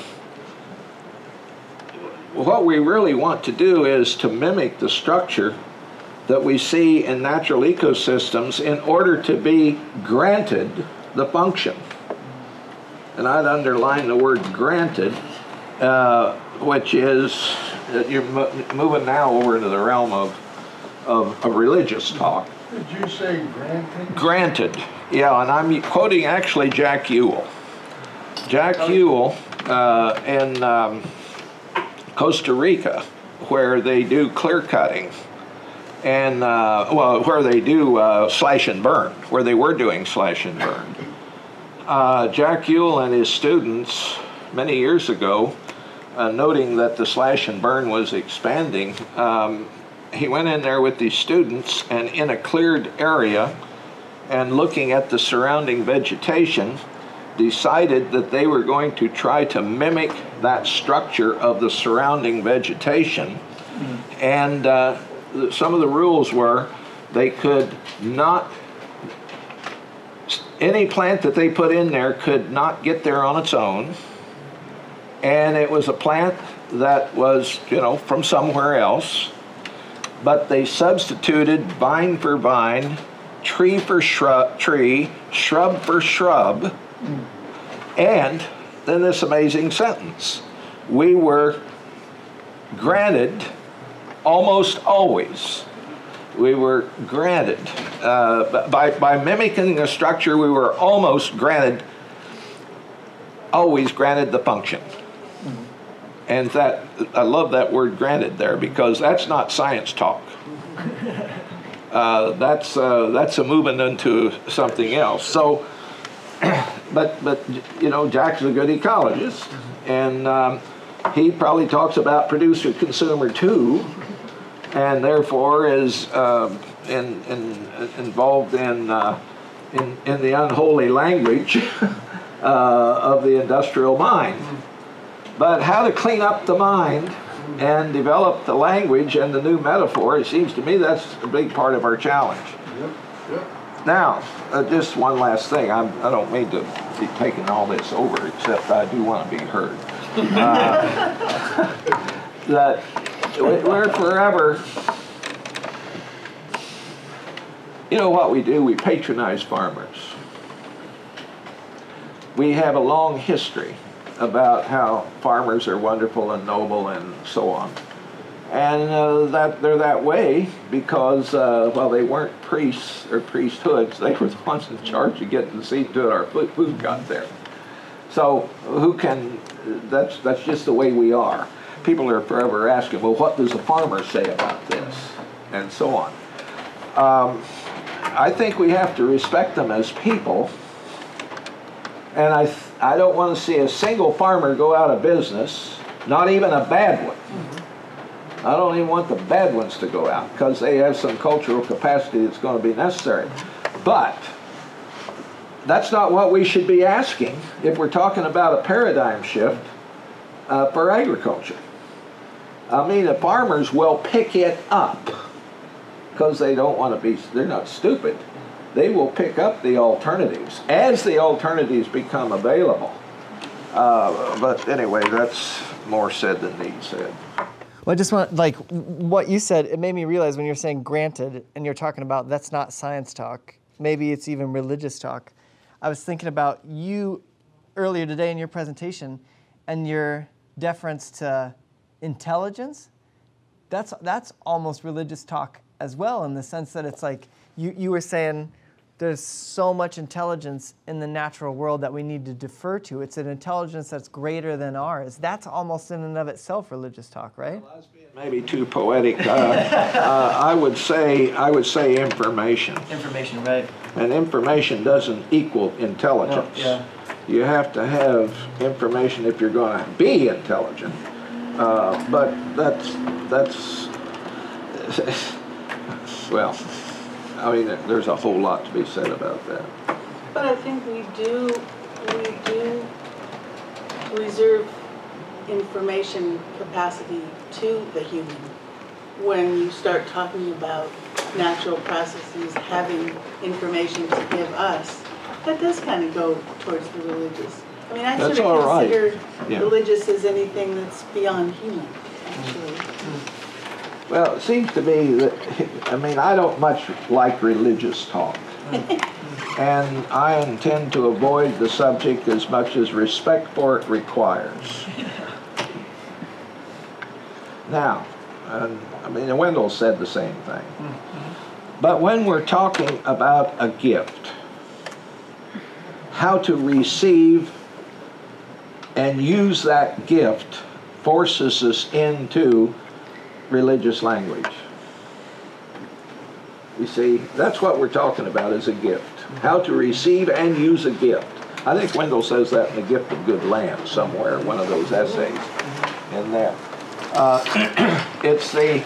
what we really want to do is to mimic the structure that we see in natural ecosystems in order to be granted the function. And I'd underline the word granted, uh, which is that you're mo- moving now over into the realm of, of, a religious talk. Did you say granted? Granted, yeah, and I'm quoting actually Jack Ewel. Jack Ewel uh, in um, Costa Rica, where they do clear cutting, and uh, well, where they do uh, slash and burn, where they were doing slash and burn. Uh, Jack Ewel and his students, many years ago, uh, noting that the slash and burn was expanding, um, he went in there with these students and in a cleared area and looking at the surrounding vegetation, decided that they were going to try to mimic that structure of the surrounding vegetation. And uh, some of the rules were they could not, any plant that they put in there could not get there on its own. And it was a plant that was, you know, from somewhere else. But they substituted vine for vine, tree for shrub, tree, shrub for shrub, and then this amazing sentence. We were granted almost always. We were granted uh, by, by mimicking a structure we were almost granted always granted the function and that i love that word granted there because that's not science talk uh, that's uh, that's a moving into something else so but but you know Jack's a good ecologist, and um, he probably talks about producer consumer too, and therefore is um, in, in, involved in, uh, in in the unholy language uh, of the industrial mind. But how to clean up the mind and develop the language and the new metaphor, it seems to me that's a big part of our challenge. Yep, yep. Now, uh, just one last thing. I'm, I don't mean to be taking all this over, except I do want to be heard. Uh, that we- we're forever. You know what we do? We patronize farmers. We have a long history about how farmers are wonderful and noble and so on. And uh, that they're that way because, uh, well, they weren't priests or priesthoods. They were the ones in charge of getting the seed to it. Our food, got there. So who can? That's that's just the way we are. People are forever asking, well, what does the farmer say about this, and so on. Um, I think we have to respect them as people. And I, I don't want to see a single farmer go out of business, not even a bad one. I don't even want the bad ones to go out because they have some cultural capacity that's going to be necessary. But that's not what we should be asking if we're talking about a paradigm shift uh, for agriculture. I mean, the farmers will pick it up because they don't want to be, they're not stupid. They will pick up the alternatives as the alternatives become available. Uh, but anyway, that's more said than need said. Well, I just want like what you said. It made me realize when you're saying granted, and you're talking about that's not science talk. Maybe it's even religious talk. I was thinking about you earlier today in your presentation, and your deference to intelligence. That's that's almost religious talk as well, in the sense that it's like you you were saying there's so much intelligence in the natural world that we need to defer to. It's an intelligence that's greater than ours. That's almost in and of itself religious talk, right? Maybe too poetic. Uh, uh, I would say, I would say information. Information, right? And information doesn't equal intelligence. No, yeah. You have to have information if you're going to be intelligent. Uh, but that's, that's, well, I mean, there's a whole lot to be said about that. But I think we do, we do reserve information capacity to the human when you start talking about natural processes having information to give us. That does kind of go towards the religious. I mean, I That's sort all of right. consider Yeah. religious as anything that's beyond human, actually. Mm-hmm. Well, it seems to me that, I mean, I don't much like religious talk. And I intend to avoid the subject as much as respect for it requires. Now, I mean, Wendell said the same thing. But when we're talking about a gift, how to receive and use that gift forces us into religious language. You see, that's what we're talking about is a gift. How to receive and use a gift. I think Wendell says that in The Gift of Good Land somewhere, one of those essays in there. Uh, it's the,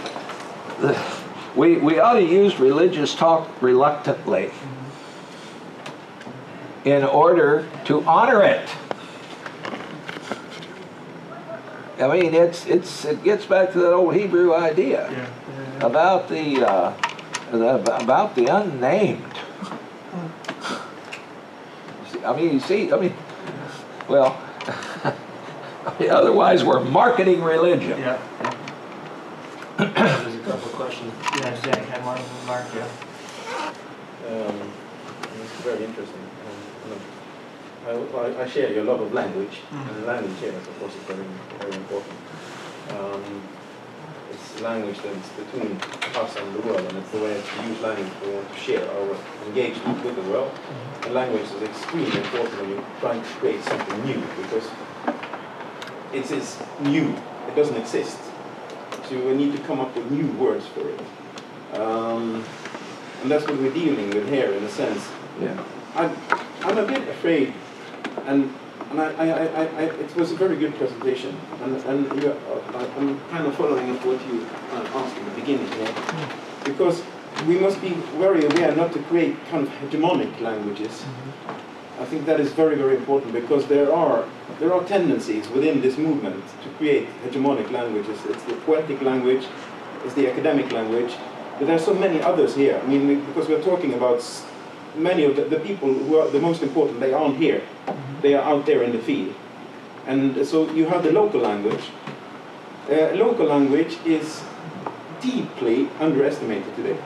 the we, we ought to use religious talk reluctantly in order to honor it. I mean, it's, it's, it gets back to that old Hebrew idea about the, uh, the, about the unnamed. I mean, you see, I mean, well, I mean, otherwise we're marketing religion. Yeah. There's a couple of questions. Yeah, Jack, had one, Mark, yeah. Um, It's very interesting. Um, um, I, I- I share your love of language, and language here, of course, is very, very important. Um, It's language that's between us and the world, and it's the way to use language we want to share our engagement with the world. And language is extremely important when you're trying to create something new, because it is new, it doesn't exist. So we need to come up with new words for it. Um, and that's what we're dealing with here, in a sense. Yeah. I'm, I'm a bit afraid, and, and I, I, I, I, it was a very good presentation, and, and you, uh, I'm kind of following up what you uh, asked in the beginning here, because we must be very aware not to create kind of hegemonic languages. I think that is very, very important because there are there are tendencies within this movement to create hegemonic languages. It's the poetic language, it's the academic language, but there are so many others here. I mean, because we're talking about many of the, the people who are the most important. They aren't here; they are out there in the field, and so you have the local language. Uh, local language is deeply underestimated today.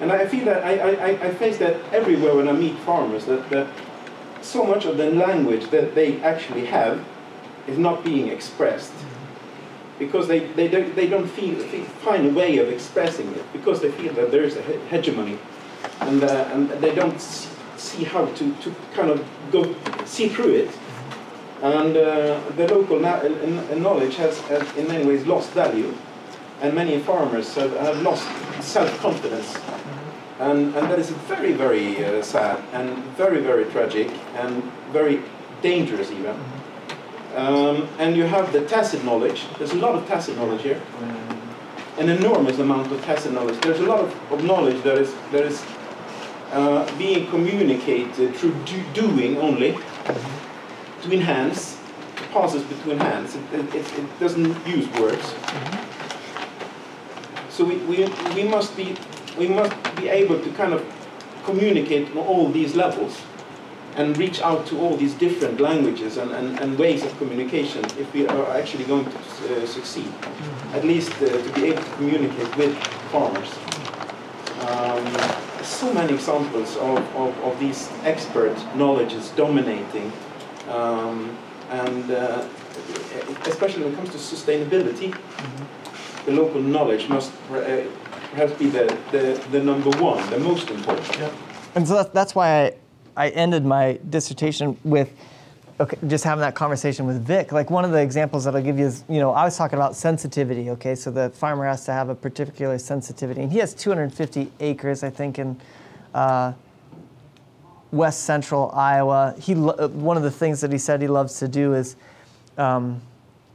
And I feel that I, I, I- face that everywhere when I meet farmers, that, that so much of the language that they actually have is not being expressed. Because they, they, don't, they don't feel, feel, find a way of expressing it, because they feel that there is a hegemony. And, uh, and they don't see, how to, to kind of go see through it. And uh, the local uh, uh, knowledge has, has in many ways lost value and many farmers have, have lost self-confidence. And, and that is very, very uh, sad and very, very tragic and very dangerous even. Um, and you have the tacit knowledge. There's a lot of tacit knowledge here. An enormous amount of tacit knowledge. There's a lot of, of knowledge that is, that is uh, being communicated through do, doing only, between hands, passes between hands. It, it, it, it doesn't use words. So we, we, we must be we must be able to kind of communicate on all these levels and reach out to all these different languages and, and, and ways of communication if we are actually going to uh, succeed. At least uh, to be able to communicate with farmers. Um, so many examples of, of, of these expert knowledges dominating um, and uh, especially when it comes to sustainability the local knowledge must uh, perhaps be the, the, the number one, the most important. Yeah. and so that's, that's why I, I ended my dissertation with okay, just having that conversation with Vic. Like one of the examples that I'll give you is, you know, I was talking about sensitivity. Okay, so the farmer has to have a particular sensitivity, and he has 250 acres, I think, in uh, west central Iowa. He uh, one of the things that he said he loves to do is um,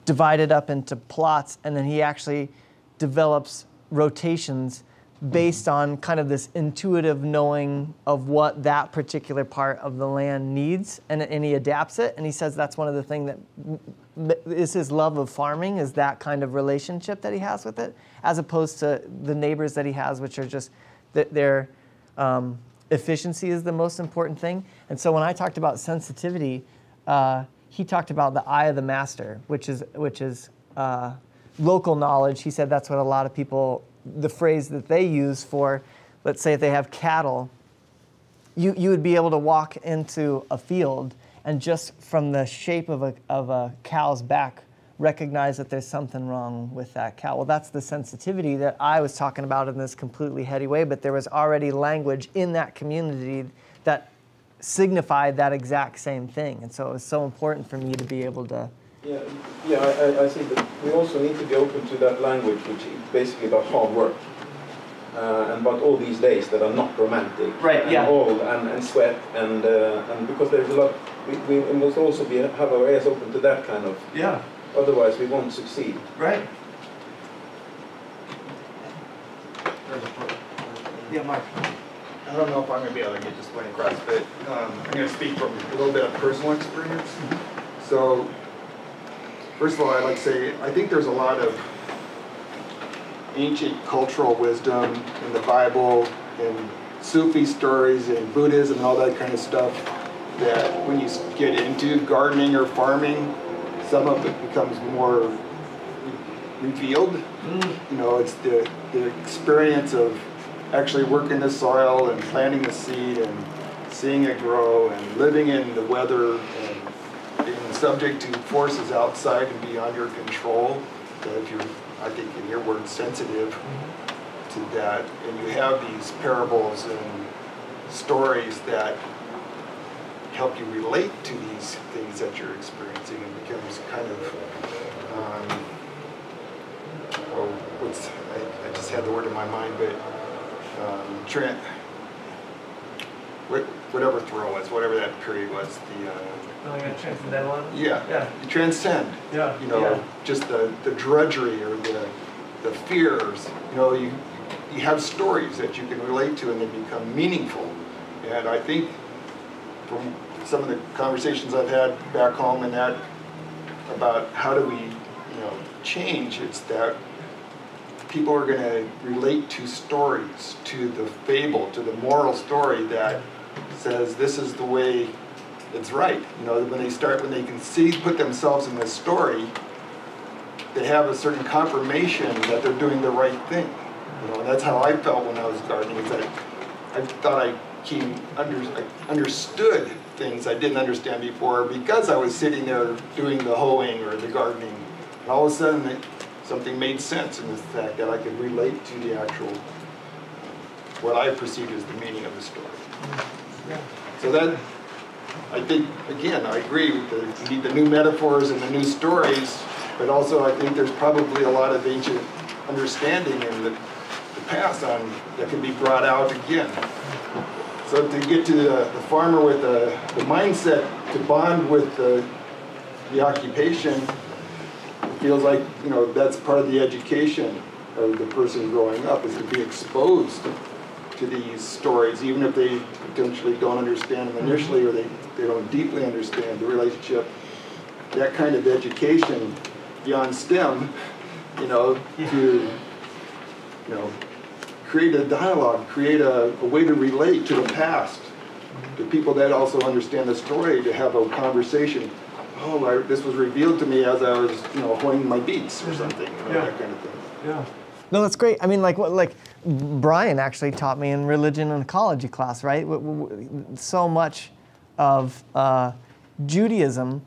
divide it up into plots, and then he actually develops rotations based on kind of this intuitive knowing of what that particular part of the land needs, and, and he adapts it. And he says that's one of the things that is his love of farming is that kind of relationship that he has with it, as opposed to the neighbors that he has, which are just that their um, efficiency is the most important thing. And so when I talked about sensitivity, uh, he talked about the eye of the master, which is which is uh, local knowledge. He said that's what a lot of people, the phrase that they use for, let's say if they have cattle, you, you would be able to walk into a field and just from the shape of a, of a cow's back recognize that there's something wrong with that cow. Well, that's the sensitivity that I was talking about in this completely heady way, but there was already language in that community that signified that exact same thing. And so it was so important for me to be able to Yeah, yeah, I, I- I think that we also need to be open to that language, which is basically about hard work. Uh, and about all these days that are not romantic. Right, and yeah. old and, and sweat and, uh, and because there's a lot, we, we must also be, have our ears open to that kind of, Yeah, otherwise we won't succeed. right. Yeah, Mark. I don't know if I'm gonna be able to get this point across, but um, I'm gonna speak from a little bit of personal experience. So, first of all, I'd like to say, I think there's a lot of ancient cultural wisdom in the Bible, in Sufi stories, in Buddhism, and all that kind of stuff, that when you get into gardening or farming, some of it becomes more re- revealed. You know, it's the, the experience of actually working the soil and planting the seed and seeing it grow and living in the weather and being subject to forces outside and beyond your control. That if you're, I think in your words, sensitive to that, and you have these parables and stories that help you relate to these things that you're experiencing, it becomes kind of um, oh, what's, I, I just had the word in my mind, but, um, Trent, what, whatever Thoreau was, whatever that period was, the, uh, Oh, you're transcendental. yeah, Yeah. you transcend. Yeah, You know, yeah. just the, the drudgery or the, the fears, you know, you, you have stories that you can relate to and they become meaningful. And I think from some of the conversations I've had back home and that, about how do we, you know, change, it's that people are gonna relate to stories, to the fable, to the moral story that says this is the way it's right. You know, when they start, when they can see, put themselves in this story, they have a certain confirmation that they're doing the right thing. You know, and that's how I felt when I was gardening. Is that I thought I came under, I understood things I didn't understand before because I was sitting there doing the hoeing or the gardening. And all of a sudden, it, something made sense in the fact that I could relate to the actual, what I perceived as the meaning of the story. So that, I think, again, I agree with the, need the new metaphors and the new stories, but also I think there's probably a lot of ancient understanding in the, the past on, that can be brought out again. So to get to the, the farmer with the, the mindset to bond with the, the occupation, feels like, you know, that's part of the education of the person growing up, is to be exposed to these stories, even if they potentially don't understand them initially or they, they don't deeply understand the relationship. That kind of education beyond STEM, you know, to, you know, create a dialogue, create a, a way to relate to the past, to people that also understand the story, to have a conversation. Oh, I, this was revealed to me as I was, you know, hoeing my beets or mm-hmm. something, you know, Yeah. that kind of thing. Yeah. No, that's great. I mean, like what, like Brian actually taught me in religion and ecology class, right? So much of uh, Judaism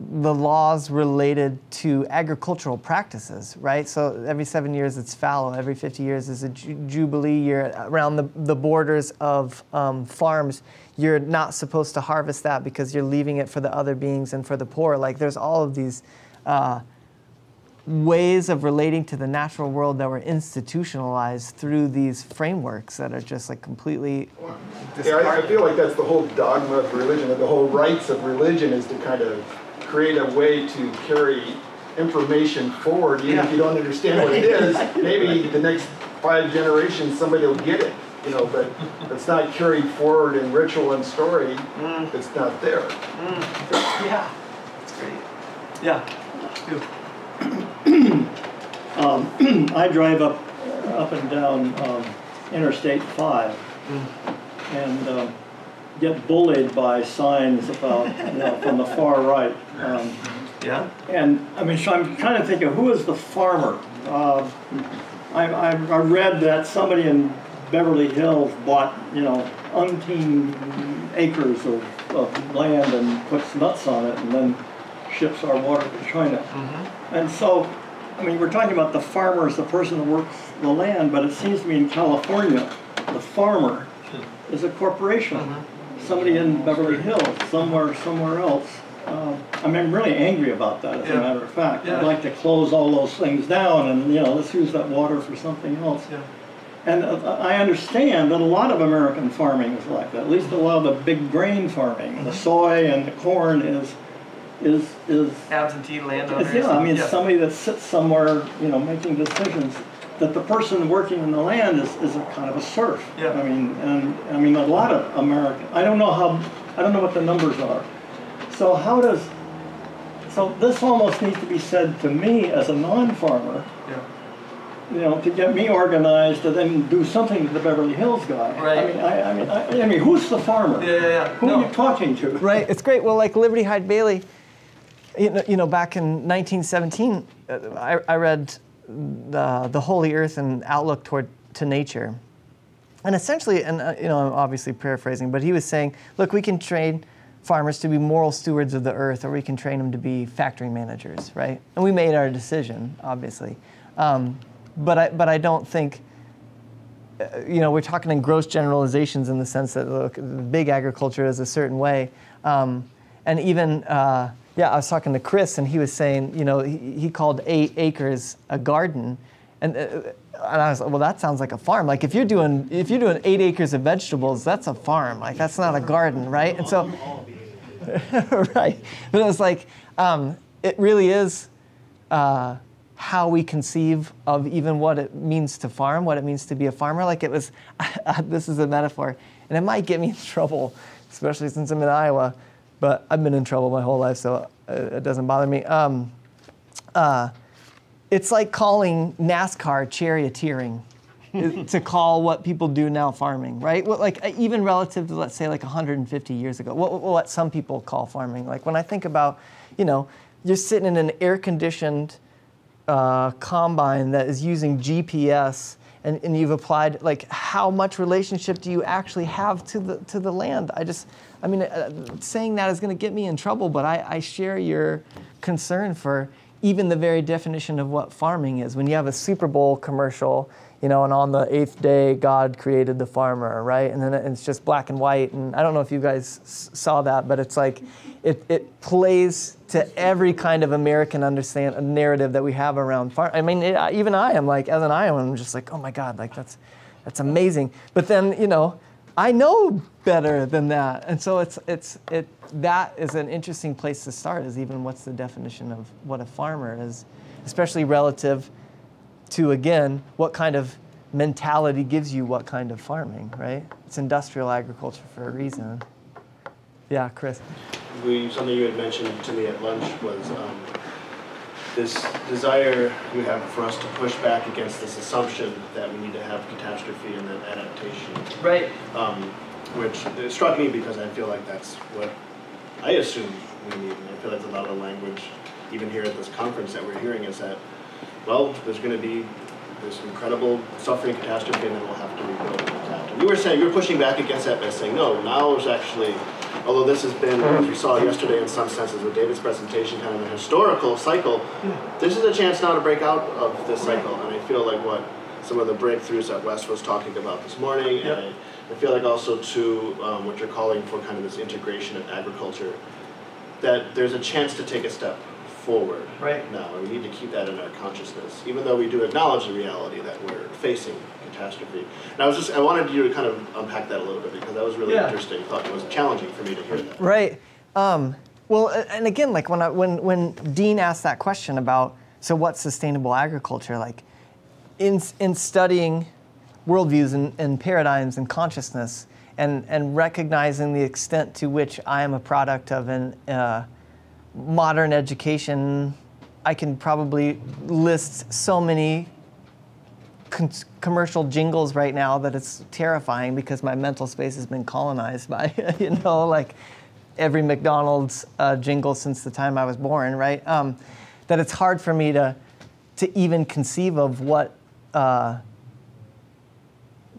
the laws related to agricultural practices, right? So every seven years it's fallow, every 50 years is a ju- jubilee year. Around the, the borders of um, farms, you're not supposed to harvest that because you're leaving it for the other beings and for the poor. Like there's all of these uh, ways of relating to the natural world that were institutionalized through these frameworks that are just like completely Yeah, I, I feel like that's the whole dogma of religion, or the whole rights of religion is to kind of create a way to carry information forward, even if you don't understand what it is. Maybe the next five generations, somebody will get it, you know, but it's not carried forward in ritual and story, mm. it's not there. Mm. yeah, that's great. Yeah. Um, I drive up, up and down um, Interstate 5 and um, get bullied by signs about, you know, from the far right. Um, Yeah. And, I mean, so I'm kind of thinking, who is the farmer? Uh, I, I, I read that somebody in Beverly Hills bought, you know, umpteen acres of, of land and puts nuts on it and then ships our water to China. And so, I mean, we're talking about the farmer as the person that works the land, but it seems to me in California, the farmer is a corporation. Somebody in Beverly Hills, somewhere, somewhere else. Uh, I mean, I'm really angry about that, as a matter of fact. Yeah. I'd like to close all those things down and, you know, let's use that water for something else. Yeah. And uh, I understand that a lot of American farming is like that. At least a lot of the big grain farming, Mm-hmm. the soy and the corn is, is, is Absentee landowners. yeah, I mean, yeah. somebody that sits somewhere, you know, making decisions, that the person working in the land is, is a kind of a serf. Yeah. I mean, and, I mean, a lot of American, I don't know how, I don't know what the numbers are. So how does, so this almost needs to be said to me as a non-farmer, Yeah. you know, to get me organized to then do something to the Beverly Hills guy. Right. I Right. mean, I, I mean, I, I mean, who's the farmer? Yeah, yeah, yeah. Who No. are you talking to? Right, it's great. Well, like Liberty Hyde Bailey, you know, you know back in 1917, uh, I, I read the, the Holy Earth and Outlook toward to Nature. And essentially, and uh, you know, I'm obviously paraphrasing, but he was saying, look, we can train farmers to be moral stewards of the earth, or we can train them to be factory managers, right? And we made our decision, obviously. Um, but I, but I don't think you know, we're talking in gross generalizations in the sense that look, big agriculture is a certain way, um, and even uh, yeah, I was talking to Chris, and he was saying, you know, he, he called eight acres a garden, and uh, and I was like, well, that sounds like a farm. Like if you're doing if you're doing eight acres of vegetables, that's a farm. Like that's not a garden, right? And so, right, but it was like um, it really is. Uh, how we conceive of even what it means to farm, what it means to be a farmer. Like it was, this is a metaphor, and it might get me in trouble, especially since I'm in Iowa, but I've been in trouble my whole life, so it, it doesn't bother me. Um, uh, it's like calling NASCAR charioteering to call what people do now farming, right? Well, like uh, even relative to let's say like 150 years ago, what, what some people call farming. Like when I think about, you know, you're sitting in an air-conditioned uh, combine that is using GPS and, and you've applied like how much relationship do you actually have to the to the land I just I mean uh, saying that is going to get me in trouble but I, I share your concern for even the very definition of what farming is when you have a Super Bowl commercial you know and on the eighth day God created the farmer right and then it's just black and white and I don't know if you guys saw that but it's like it, it plays to every kind of American understand narrative that we have around farm. I mean, it, even I am like, as an Iowan, I'm just like, oh my God, like that's, that's amazing. But then, you know, I know better than that, and so it's it's it that is an interesting place to start. Is even what's the definition of what a farmer is, especially relative to again what kind of mentality gives you what kind of farming, right? It's industrial agriculture for a reason. Yeah, Chris. we, something you had mentioned to me at lunch was um, this desire you have for us to push back against this assumption that we need to have catastrophe and then adaptation, Right. um, which it struck me because I feel like that's what I assume we need. And I feel like a lot of the language, even here at this conference that we're hearing, is that, well, there's going to be this incredible suffering catastrophe and then we'll have to rebuild and adapt. And you were saying, you were pushing back against that by saying, no, now is actually although this has been, as we saw yesterday in some senses with David's presentation, kind of a historical cycle, this is a chance now to break out of this cycle. And I feel like what some of the breakthroughs that Wes was talking about this morning, and I, I feel like also to um, what you're calling for kind of this integration of agriculture, that there's a chance to take a step forward Right. now, and we need to keep that in our consciousness, even though we do acknowledge the reality that we're facing catastrophe. And I was just, I wanted you to kind of unpack that a little bit because that was really Yeah. interesting. Thought it was challenging for me to hear that. Right. Um, well, and again, like when I, when when Dean asked that question about so what's sustainable agriculture, like in in studying worldviews and, and paradigms and consciousness, and and recognizing the extent to which I am a product of an uh, modern education, I can probably list so many con- commercial jingles right now that it's terrifying because my mental space has been colonized by you know like every McDonald's uh, jingle since the time I was born, right? Um, that it's hard for me to to even conceive of what uh,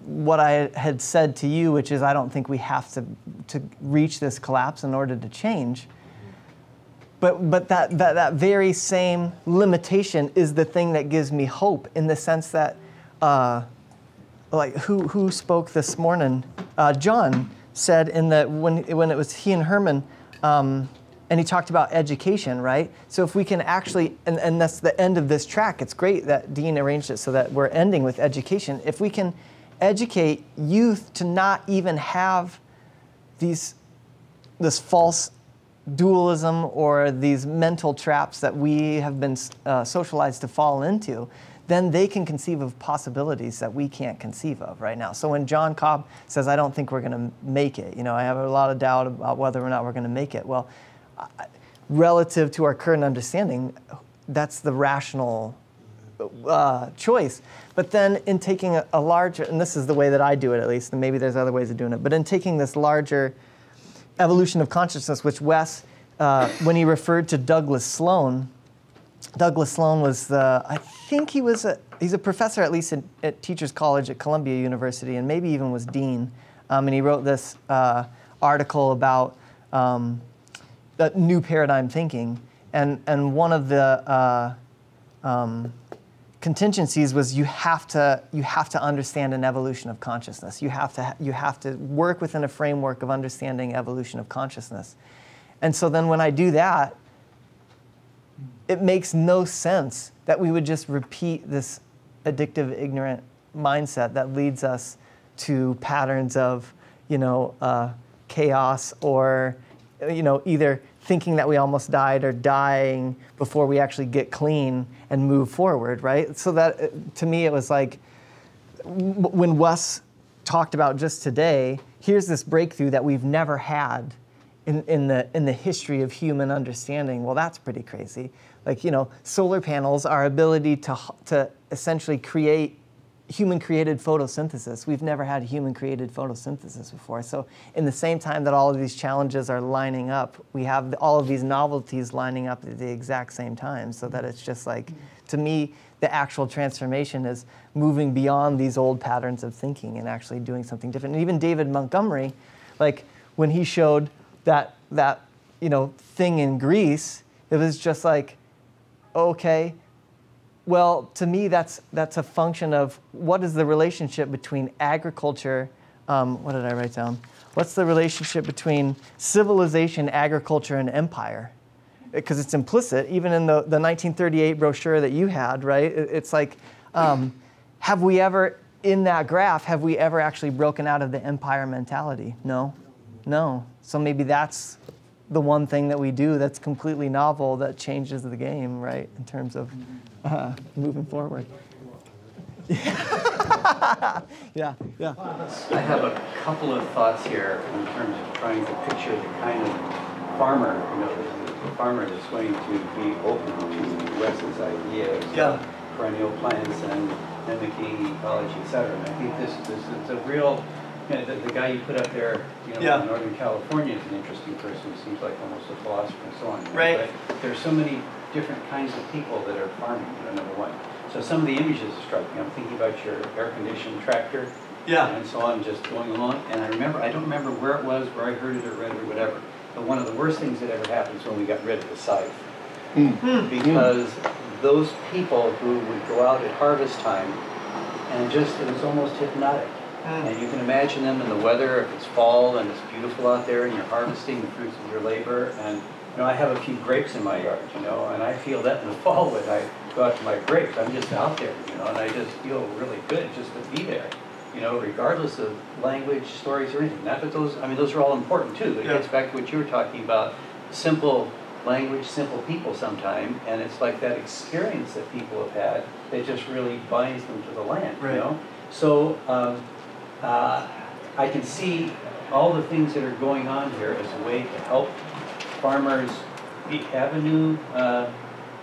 what I had said to you, which is I don't think we have to to reach this collapse in order to change. But, but that, that, that very same limitation is the thing that gives me hope in the sense that, uh, like, who, who spoke this morning? Uh, John said in the, when, when it was he and Herman, um, and he talked about education, right? So if we can actually, and, and that's the end of this track, it's great that Dean arranged it so that we're ending with education. If we can educate youth to not even have these, this false dualism or these mental traps that we have been uh, socialized to fall into, then they can conceive of possibilities that we can't conceive of right now. So when John Cobb says, I don't think we're going to make it, you know, I have a lot of doubt about whether or not we're going to make it. Well, relative to our current understanding, that's the rational uh, choice. But then in taking a, a larger, and this is the way that I do it at least, and maybe there's other ways of doing it, but in taking this larger evolution of consciousness, which Wes, uh, when he referred to Douglas Sloan, Douglas Sloan was the, I think he was a, he's a professor at least in, at Teachers College at Columbia University, and maybe even was dean. Um, and he wrote this uh, article about um, new paradigm thinking. And, and one of the uh, um, contingencies was you have to you have to understand an evolution of consciousness. You have to you have to work within a framework of understanding evolution of consciousness. And so then when I do that, it makes no sense that we would just repeat this addictive, ignorant mindset that leads us to patterns of, you know, uh, chaos or, you know, either thinking that we almost died or dying before we actually get clean and move forward, right? So that, uh, to me, it was like when Wes talked about just today, here's this breakthrough that we've never had in, in, the, in the history of human understanding. Well, that's pretty crazy. Like, you know, solar panels, our ability to, to essentially create human created photosynthesis. We've never had human created photosynthesis before. So, in the same time that all of these challenges are lining up, we have all of these novelties lining up at the exact same time. So that it's just like, to me, the actual transformation is moving beyond these old patterns of thinking and actually doing something different. And even David Montgomery, like when he showed that that you know thing in Greece, it was just like, okay, well, to me, that's, that's a function of what is the relationship between agriculture. Um, what did I write down? What's the relationship between civilization, agriculture, and empire? Because it's implicit, even in the, the 1938 brochure that you had, right? It- It's like, um, have we ever, in that graph, have we ever actually broken out of the empire mentality? No, no. So maybe that's the one thing that we do that's completely novel that changes the game, right? In terms of uh, moving forward. yeah, yeah. I have a couple of thoughts here in terms of trying to picture the kind of farmer, you know, the, the farmer that's going to be open to Wes's ideas. Yeah. Perennial plants and mimicking ecology, et cetera. And I think this, this is a real, you know, the, the guy you put up there, you know, Yeah. in Northern California is an interesting person. He seems like almost a philosopher and so on. Right. But there's so many different kinds of people that are farming, you know, number one. So some of the images struck me. I'm thinking about your air-conditioned tractor Yeah. And so I'm just going along, and I remember, I don't remember where it was, where I heard it or read it or whatever, but one of the worst things that ever happened is when we got rid of the scythe. Hmm. Hmm. Hmm. Because those people who would go out at harvest time, and just, it was almost hypnotic. And you can imagine them in the weather, if it's fall and it's beautiful out there and you're harvesting the fruits of your labor. And, you know, I have a few grapes in my yard, you know, and I feel that in the fall when I go out to my grapes. I'm just out there, you know, and I just feel really good just to be there, you know, regardless of language, stories, or anything. Not that those, I mean, those are all important too. But it gets back to what you were talking about, simple language, simple people sometime. And it's like that experience that people have had that just really binds them to the land, you know? So, um, uh, I can see all the things that are going on here as a way to help farmers have a new uh,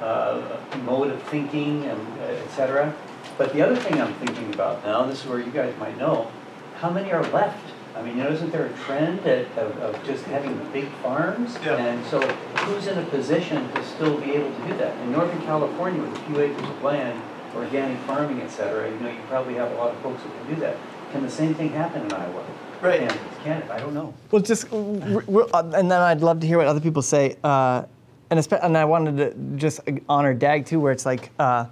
uh, mode of thinking and uh, et cetera. But the other thing I'm thinking about now, this is where you guys might know, how many are left? I mean, you know, isn't there a trend of, of just having big farms? Yeah. And so who's in a position to still be able to do that? In Northern California with a few acres of land, organic farming, et cetera, you know, you probably have a lot of folks who can do that. Can the same thing happen in Iowa? Right. Can, can it? I don't know. Well, just, we're, we're- uh, and then I'd love to hear what other people say. Uh, and, and I wanted to just honor Dag too, where it's like, uh,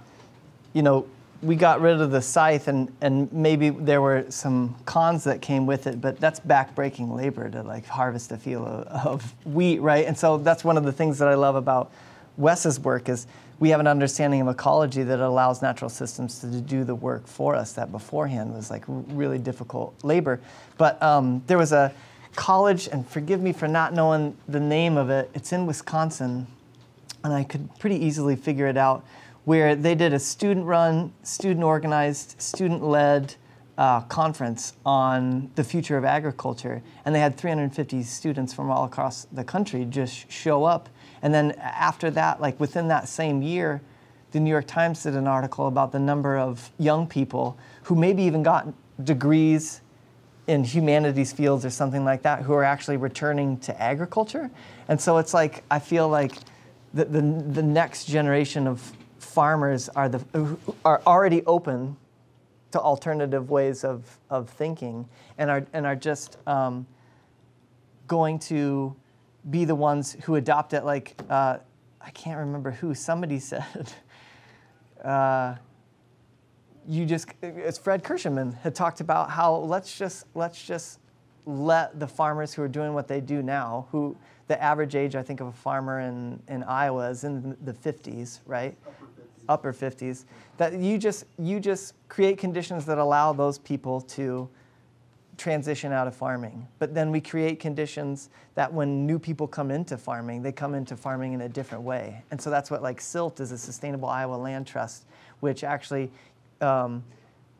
you know, we got rid of the scythe, and, and maybe there were some cons that came with it, but that's backbreaking labor to like harvest a field of, of wheat, right? And so that's one of the things that I love about Wes's work is we have an understanding of ecology that allows natural systems to do the work for us that beforehand was like really difficult labor. But um, there was a college, and forgive me for not knowing the name of it. It's in Wisconsin, and I could pretty easily figure it out, where they did a student-run, student-organized, student-led uh, conference on the future of agriculture, and they had 350 students from all across the country just show up. And then after that, like within that same year, the New York Times did an article about the number of young people who maybe even got degrees in humanities fields or something like that who are actually returning to agriculture. And so it's like, I feel like the, the, the next generation of farmers are, the, are already open to alternative ways of, of thinking and are, and are just um, going to be the ones who adopt it. Like, uh, I can't remember who, somebody said, uh, you just, it's Fred Kirschenman had talked about how let's just, let's just let the farmers who are doing what they do now, who the average age, I think, of a farmer in, in Iowa is in the 50s, right? Upper 50s. That you just, you just create conditions that allow those people to transition out of farming. But then we create conditions that when new people come into farming, they come into farming in a different way. And so that's what like SILT is a Sustainable Iowa Land Trust, which actually um,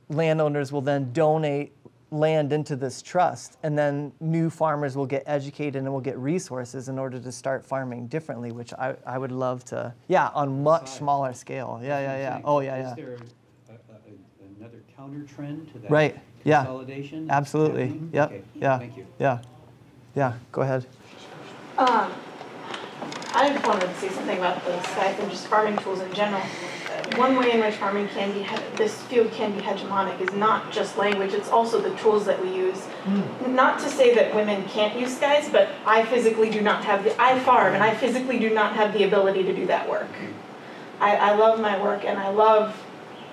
landowners will then donate land into this trust, and then new farmers will get educated and will get resources in order to start farming differently, which I, I would love to, yeah, on much smaller scale. Yeah, yeah, yeah. Oh, yeah, yeah. Is there a- a- a- another counter trend to that? Right, yeah. Consolidation? Absolutely. happening? Yep. Okay, Yeah. Thank you. Yeah. Yeah. Go ahead. Um, I just wanted to say something about the scythe and just farming tools in general. Uh, One way in which farming can be, he- this field can be hegemonic is not just language, it's also the tools that we use. Not to say that women can't use scythes, but I physically do not have the, I farm and I physically do not have the ability to do that work. I, I love my work and I love,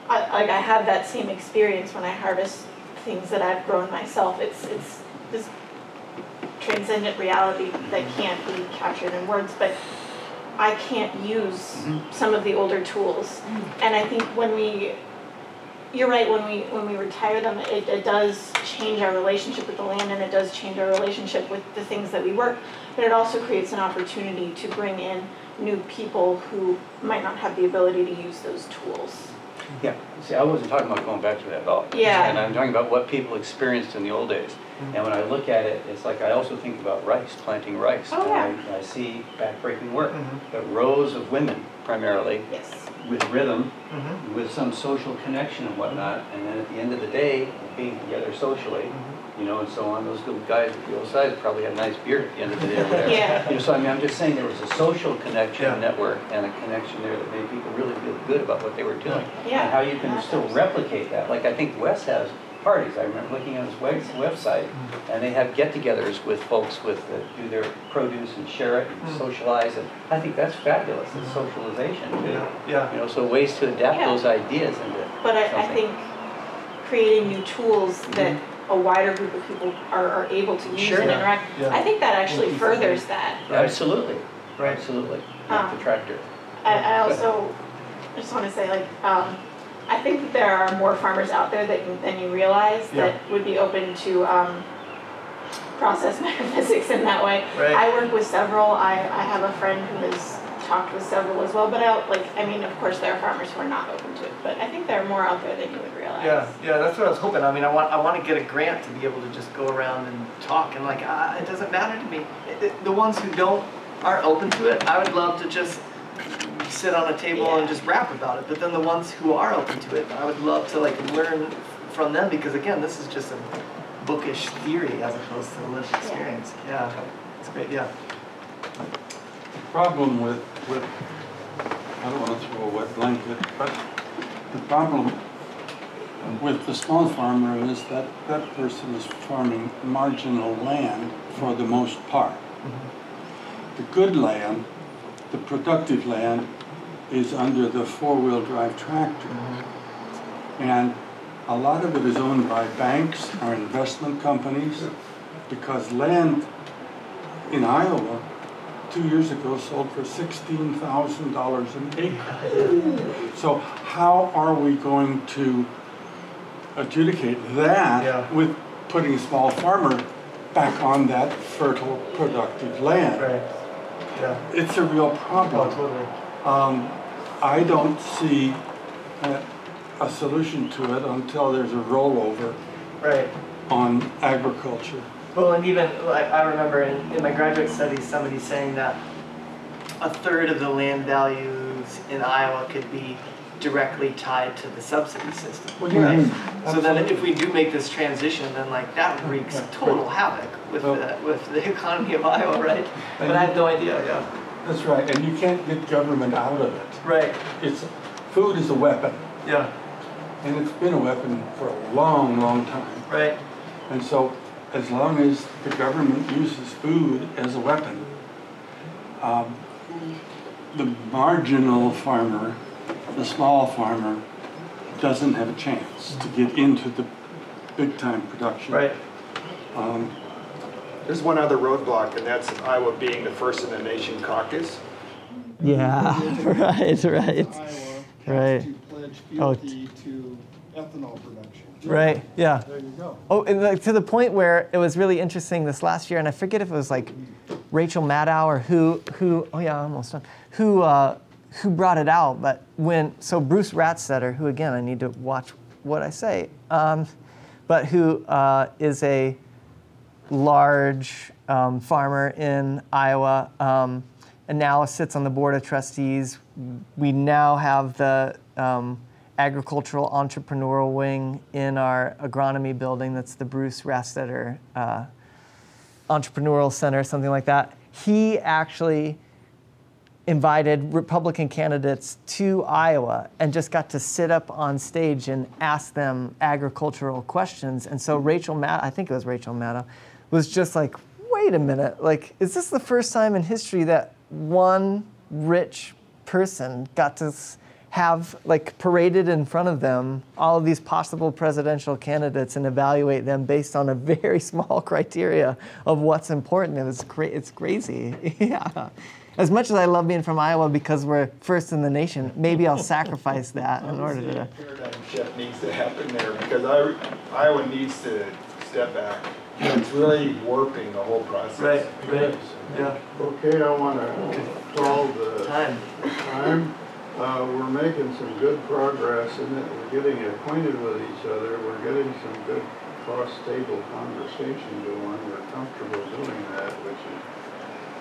I, like I have that same experience when I harvest things that I've grown myself. It's, it's this transcendent reality that can't be captured in words, but I can't use mm-hmm. some of the older tools. Mm. And I think when we, you're right, when we, when we retire them, it, it does change our relationship with the land and it does change our relationship with the things that we work. But it also creates an opportunity to bring in new people who might not have the ability to use those tools. Yeah, see, I wasn't talking about going back to that at all. Yeah. And I'm talking about what people experienced in the old days. And when I look at it, it's like I also think about rice, planting rice. Oh, And yeah. I, I see backbreaking work, Mm -hmm. but rows of women primarily, Yes. with rhythm, mm -hmm. with some social connection and whatnot, and then at the end of the day, being together socially, you know, and so on, those little guys at the old side probably had a nice beard at the end of the day or whatever. Yeah. You know, so I mean, I'm just saying there was a social connection Yeah. network and a connection there that made people really feel good about what they were doing. Yeah. And how you can still replicate that, like I think Wes has parties. I remember looking at his web- website, mm-hmm. and they have get-togethers with folks with, that do their produce and share it and mm. socialize, and I think that's fabulous, it's mm-hmm. socialization too. Yeah. yeah. You know, so ways to adapt Yeah. those ideas into But I, I think creating new tools that mm-hmm. A wider group of people are, are able to use Sure. and interact, Yeah. I think that actually Multi-threaded. furthers that. Absolutely, Right. absolutely, Um, not detractor. I, I also just want to say, like, um, I think that there are more farmers out there that you, than you realize Yeah. that would be open to um, process metaphysics in that way. Right. I work with several. I, I have a friend who has talked with several as well. But I like, I mean, of course, there are farmers who are not open to it. But I think there are more out there than you would realize. Yeah, yeah, that's what I was hoping. I mean, I want, I want to get a grant to be able to just go around and talk, and like, uh, it doesn't matter to me. It- it- the ones who don't aren't open to it, I would love to just sit on a table and just rap about it. But then the ones who are open to it, I would love to like learn from them because again, this is just a bookish theory as opposed to a lived experience. Yeah, it's great. Yeah. The problem with, with, I don't want to throw a wet blanket, but the problem with the small farmer is that that person is farming marginal land for the most part. Mm-hmm. The good land, the productive land, is under the four-wheel drive tractor. Mm-hmm. And a lot of it is owned by banks or investment companies because land in Iowa two years ago sold for sixteen thousand dollars an acre. So how are we going to adjudicate Yeah. that with putting a small farmer back on that fertile, productive land? Right. Yeah. It's a real Oh, problem. totally. Um, I don't see a, a solution to it until there's a rollover Right. on agriculture. Well, and even like I remember in, in my graduate studies, somebody saying that a third of the land values in Iowa could be directly tied to the subsidy system. Well, yeah, Right. So then, if we do make this transition, then like that wreaks total havoc with Well- the with the economy of Iowa, right? But I have no idea. Yeah. That's right, and you can't get government out of it. Right. It's, food is a weapon, Yeah. and it's been a weapon for a long, long time. Right. And so, as long as the government uses food as a weapon, um, the marginal farmer, the small farmer, doesn't have a chance to get into the big-time production. Right. Um, There's one other roadblock, and that's Iowa being the first in the nation caucus. Yeah. right. Right. Iowa Right. to pledge Oh, to ethanol production. Right. Yeah. There you go. Oh, and like to the point where it was really interesting this last year, and I forget if it was like Rachel Maddow or who, who, oh yeah, almost done, who, uh, who brought it out. But when, so Bruce Rastetter, who again, I need to watch what I say, um, but who uh, is a large um, farmer in Iowa, um, and now sits on the board of trustees. We now have the um, agricultural entrepreneurial wing in our agronomy building. That's the Bruce Rastetter uh, Entrepreneurial Center, something like that. He actually invited Republican candidates to Iowa and just got to sit up on stage and ask them agricultural questions. And so Rachel Matt, I think it was Rachel Maddow, was just like, wait a minute, like, is this the first time in history that one rich person got to have like paraded in front of them all of these possible presidential candidates and evaluate them based on a very small criteria of what's important. It was cra- it's crazy. yeah. As much as I love being from Iowa because we're first in the nation, maybe I'll sacrifice that in order to. Paradigm shift needs to happen there, because I- Iowa needs to step back. It's really warping the whole process. Right, right. Yeah. Okay, I want to call the Time. time. Uh, we're making some good progress in it. We're getting acquainted with each other. We're getting some good cross-table conversation going. We're comfortable doing that, which is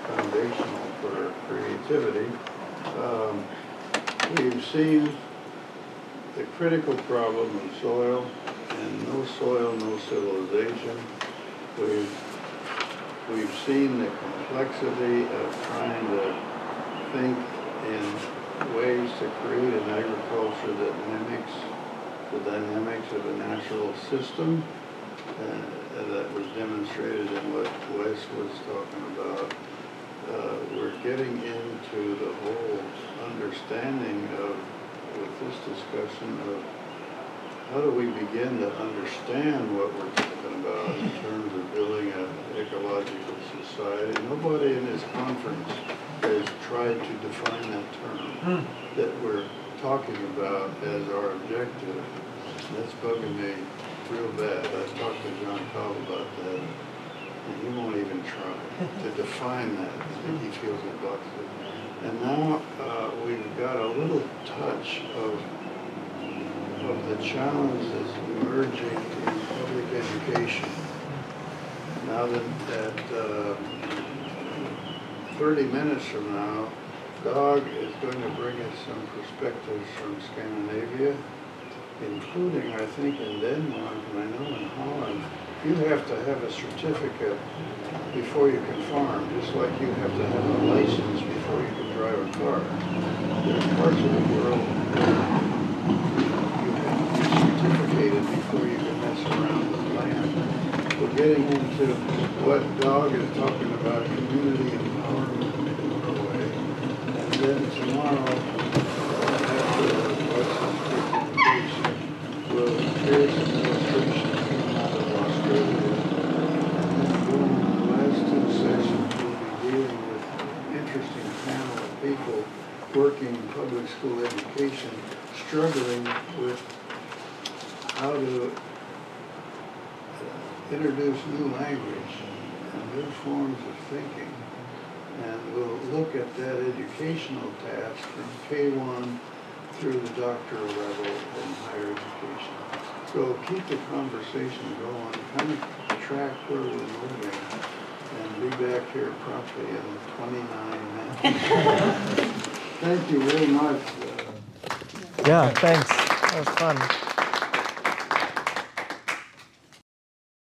foundational for creativity. Um, We've seen the critical problem of soil, and no soil, no civilization. We've, we've seen the complexity of trying to think in ways to create an agriculture that mimics the dynamics of a natural system, uh, that was demonstrated in what Wes was talking about. Uh, we're getting into the whole understanding of, with this discussion of how do we begin to understand what we're talking about in terms of building an ecological society? Nobody in this conference has tried to define that term that we're talking about as our objective. That's bugging me real bad. I talked to John Cobb about that, and he won't even try to define that. I think he feels it bugs it. And now uh, we've got a little touch of of the challenges emerging in public education. Now that, that uh, 30 minutes from now, Dag is going to bring us some perspectives from Scandinavia, including, I think, in Denmark, and I know in Holland, you have to have a certificate before you can farm, just like you have to have a license before you can drive a car. There's parts of the world you have to be certificated before you can mess around with land. We're getting into what Dag is talking about, community. And then tomorrow, after hear some illustrations coming out of Australia. And then boom, the last two sessions, we'll be dealing with interesting panel of people working in public school education, struggling with how to uh, introduce new language and new forms of thinking. And we'll look at that educational task from K-1 through the doctoral level in higher education. So keep the conversation going, kind of track where we're moving, and be back here promptly in 29 minutes. Thank you very much. Yeah, thanks. That was fun.